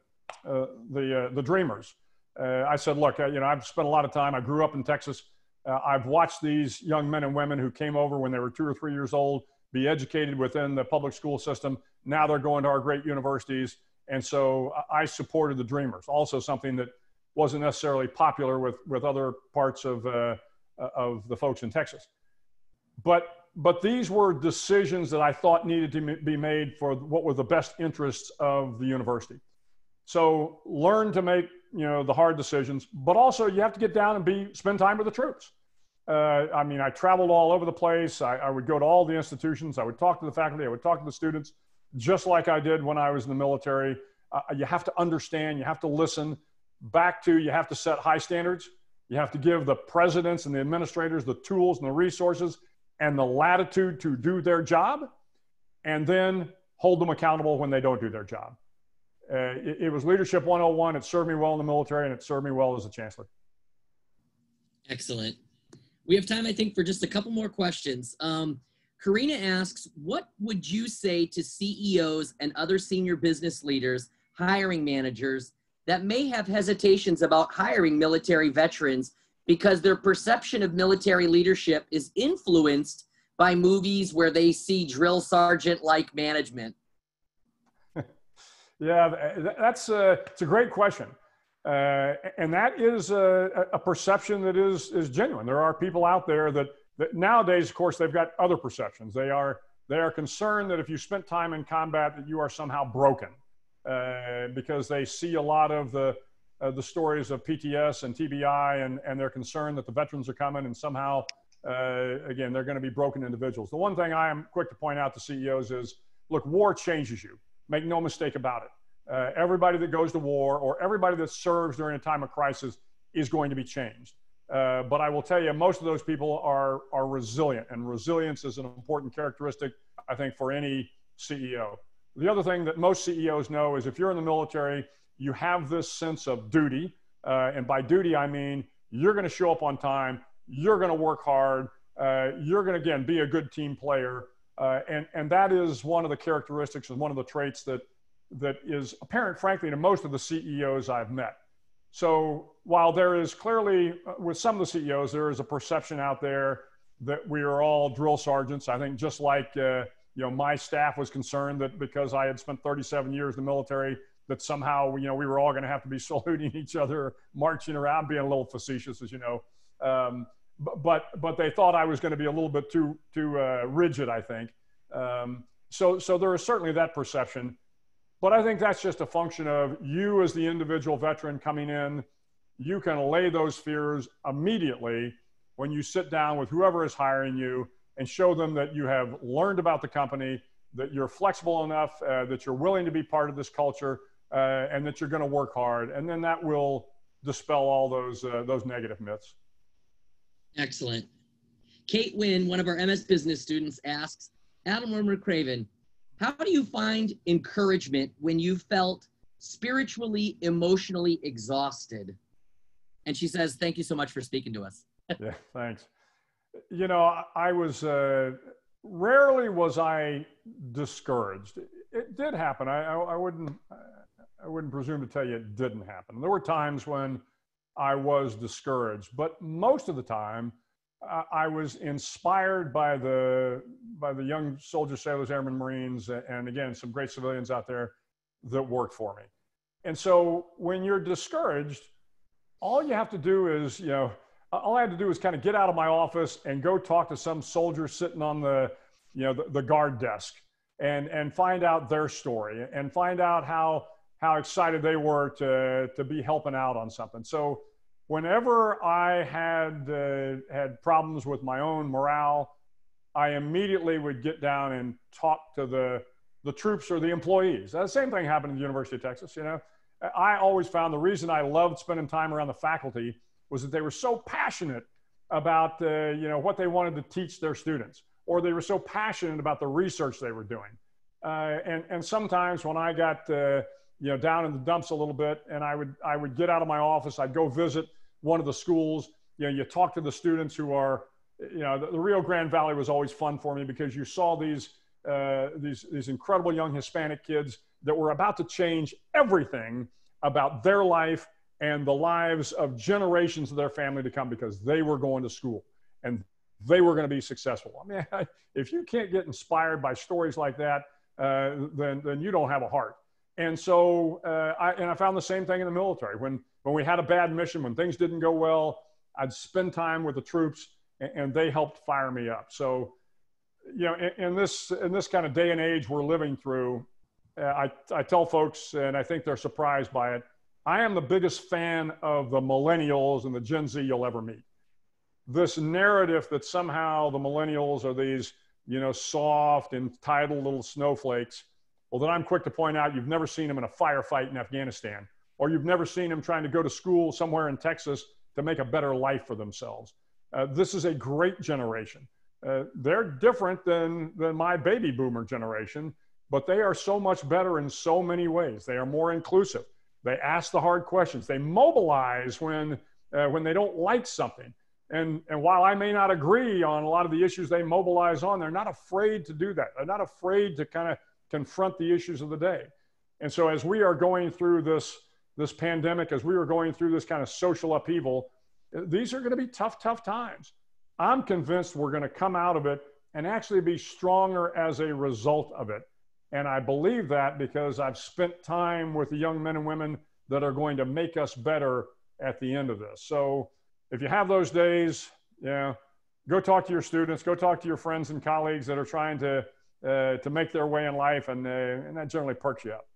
the, the dreamers. I said, look, you know, I've spent a lot of time. I grew up in Texas. I've watched these young men and women who came over when they were two or three years old be educated within the public school system. Now they're going to our great universities. And so I supported the Dreamers, also something that wasn't necessarily popular with, with other parts of, uh, of the folks in Texas. But, but these were decisions that I thought needed to be made for what were the best interests of the university. So learn to make you know the hard decisions, but also you have to get down and be spend time with the troops. Uh, I mean, I traveled all over the place. I, I, would go to all the institutions. I would talk to the faculty. I would talk to the students, just like I did when I was in the military. Uh, you have to understand. You have to listen. Back to you have to set high standards. You have to give the presidents and the administrators the tools and the resources and the latitude to do their job, and then hold them accountable when they don't do their job. Uh, it, it was leadership 101. It served me well in the military, and it served me well as a chancellor. Excellent. We have time, I think, for just a couple more questions. Um, Karina asks, what would you say to CEOs and other senior business leaders, hiring managers that may have hesitations about hiring military veterans because their perception of military leadership is influenced by movies where they see drill sergeant like management? yeah, that's a, it's a great question. Uh, and that is a, a, perception that is, is genuine. There are people out there that, that nowadays, of course, they've got other perceptions. They are, they are concerned that if you spent time in combat, that you are somehow broken uh, because they see a lot of the, uh, the stories of PTS and TBI, and, and they're concerned that the veterans are coming and somehow, uh, again, they're going to be broken individuals. The one thing I am quick to point out to CEOs is look, war changes you. Make no mistake about it. Uh, everybody that goes to war or everybody that serves during a time of crisis is going to be changed. Uh, but I will tell you, most of those people are, are resilient, and resilience is an important characteristic, I think, for any CEO. The other thing that most CEOs know is if you're in the military, you have this sense of duty. Uh, and by duty, I mean you're going to show up on time, you're going to work hard, uh, you're going to, again, be a good team player. Uh, and, and that is one of the characteristics and one of the traits that, that is apparent, frankly, to most of the CEOs I've met. So while there is clearly, uh, with some of the CEOs, there is a perception out there that we are all drill sergeants. I think just like uh, you know, my staff was concerned that because I had spent 37 years in the military, that somehow you know we were all going to have to be saluting each other, marching around, being a little facetious, as you know. Um, but but they thought I was going to be a little bit too too uh, rigid, I think. Um, so so there is certainly that perception, but I think that's just a function of you as the individual veteran coming in. You can lay those fears immediately when you sit down with whoever is hiring you and show them that you have learned about the company, that you're flexible enough, uh, that you're willing to be part of this culture, uh, and that you're going to work hard. And then that will dispel all those, uh, those negative myths. Excellent. Kate Wynn, one of our MS business students, asks Admiral McRaven, how do you find encouragement when you felt spiritually, emotionally exhausted? And she says, Thank you so much for speaking to us. yeah, thanks you know, I was uh, rarely was I discouraged. It did happen. I, I, I, wouldn't I wouldn't presume to tell you it didn't happen. There were times when I was discouraged, but most of the time I was inspired by the by the young soldiers, sailors, airmen, marines, and again some great civilians out there that worked for me. And so when you're discouraged, all you have to do is you know all I had to do was kind of get out of my office and go talk to some soldier sitting on the, you know, the, the guard desk and, and find out their story and find out how, how excited they were to, to be helping out on something. So whenever I had, uh, had problems with my own morale, I immediately would get down and talk to the, the troops or the employees. The same thing happened at the University of Texas, you know. I always found the reason I loved spending time around the faculty was that they were so passionate about uh, you know what they wanted to teach their students, or they were so passionate about the research they were doing. Uh, and and sometimes when I got uh, you know down in the dumps a little bit, and I would I would get out of my office, I'd go visit one of the schools. You know, you talk to the students who are you know the, the Rio Grande Valley was always fun for me because you saw these uh, these these incredible young Hispanic kids that were about to change everything about their life and the lives of generations of their family to come because they were going to school and they were going to be successful. I mean, if you can't get inspired by stories like that, uh, then, then you don't have a heart. And so, uh, I, and I found the same thing in the military. When, when we had a bad mission, when things didn't go well, I'd spend time with the troops and, and they helped fire me up. So, you know, in, in, this, in this kind of day and age we're living through, uh, I, I tell folks, and I think they're surprised by it, I am the biggest fan of the millennials and the Gen Z you'll ever meet. This narrative that somehow the millennials are these, you know, soft, and entitled little snowflakes. Well, then I'm quick to point out you've never seen them in a firefight in Afghanistan, or you've never seen them trying to go to school somewhere in Texas to make a better life for themselves. Uh, this is a great generation. Uh, they're different than, than my baby boomer generation, but they are so much better in so many ways. They are more inclusive. They ask the hard questions. They mobilize when, uh, when they don't like something. And, and while I may not agree on a lot of the issues they mobilize on, they're not afraid to do that. They're not afraid to kind of confront the issues of the day. And so, as we are going through this, this pandemic, as we are going through this kind of social upheaval, these are going to be tough, tough times. I'm convinced we're going to come out of it and actually be stronger as a result of it. And I believe that because I've spent time with the young men and women that are going to make us better at the end of this. So if you have those days, yeah, go talk to your students, go talk to your friends and colleagues that are trying to uh, to make their way in life, and uh, and that generally perks you up.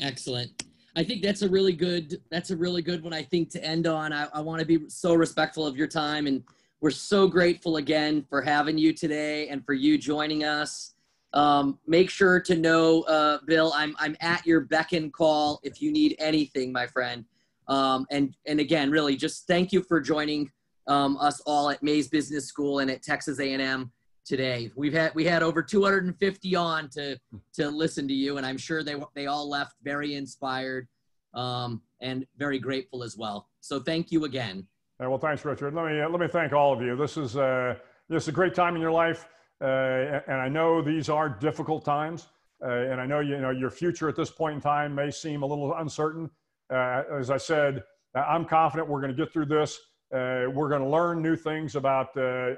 Excellent. I think that's a really good that's a really good one I think to end on. I, I want to be so respectful of your time and we're so grateful again for having you today and for you joining us. Um, make sure to know, uh, Bill, I'm I'm at your beck and call if you need anything, my friend. Um, and and again, really, just thank you for joining um, us all at Mays Business School and at Texas A&M today. We've had we had over 250 on to to listen to you, and I'm sure they they all left very inspired um, and very grateful as well. So thank you again. Well, thanks, Richard. Let me uh, let me thank all of you. This is uh, this is a great time in your life, uh, and I know these are difficult times, uh, and I know you know your future at this point in time may seem a little uncertain. Uh, as I said, I'm confident we're going to get through this. We're going to learn new things about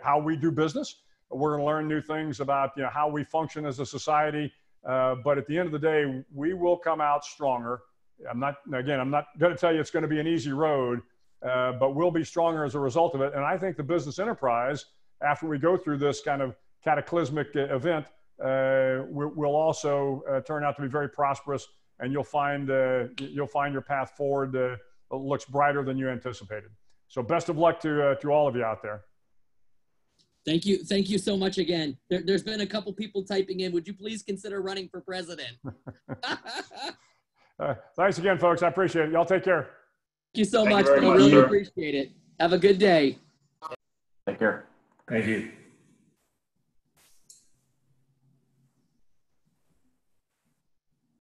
how we do business we're going to learn new things about you know how we function as a society. Uh, but at the end of the day, we will come out stronger. I'm not again. I'm not going to tell you it's going to be an easy road, uh, but we'll be stronger as a result of it. And I think the business enterprise, after we go through this kind of cataclysmic uh, event, uh, will also uh, turn out to be very prosperous. And you'll find uh, you'll find your path forward looks brighter than you anticipated. So best of luck to to all of you out there. Thank you. Thank you so much again. There, has been a couple people typing in. Would you please consider running for president? uh, thanks again, folks. I appreciate it. Y'all take care. Thank you so Thank much. You I really sir. appreciate it. Have a good day. Take care. Thank you.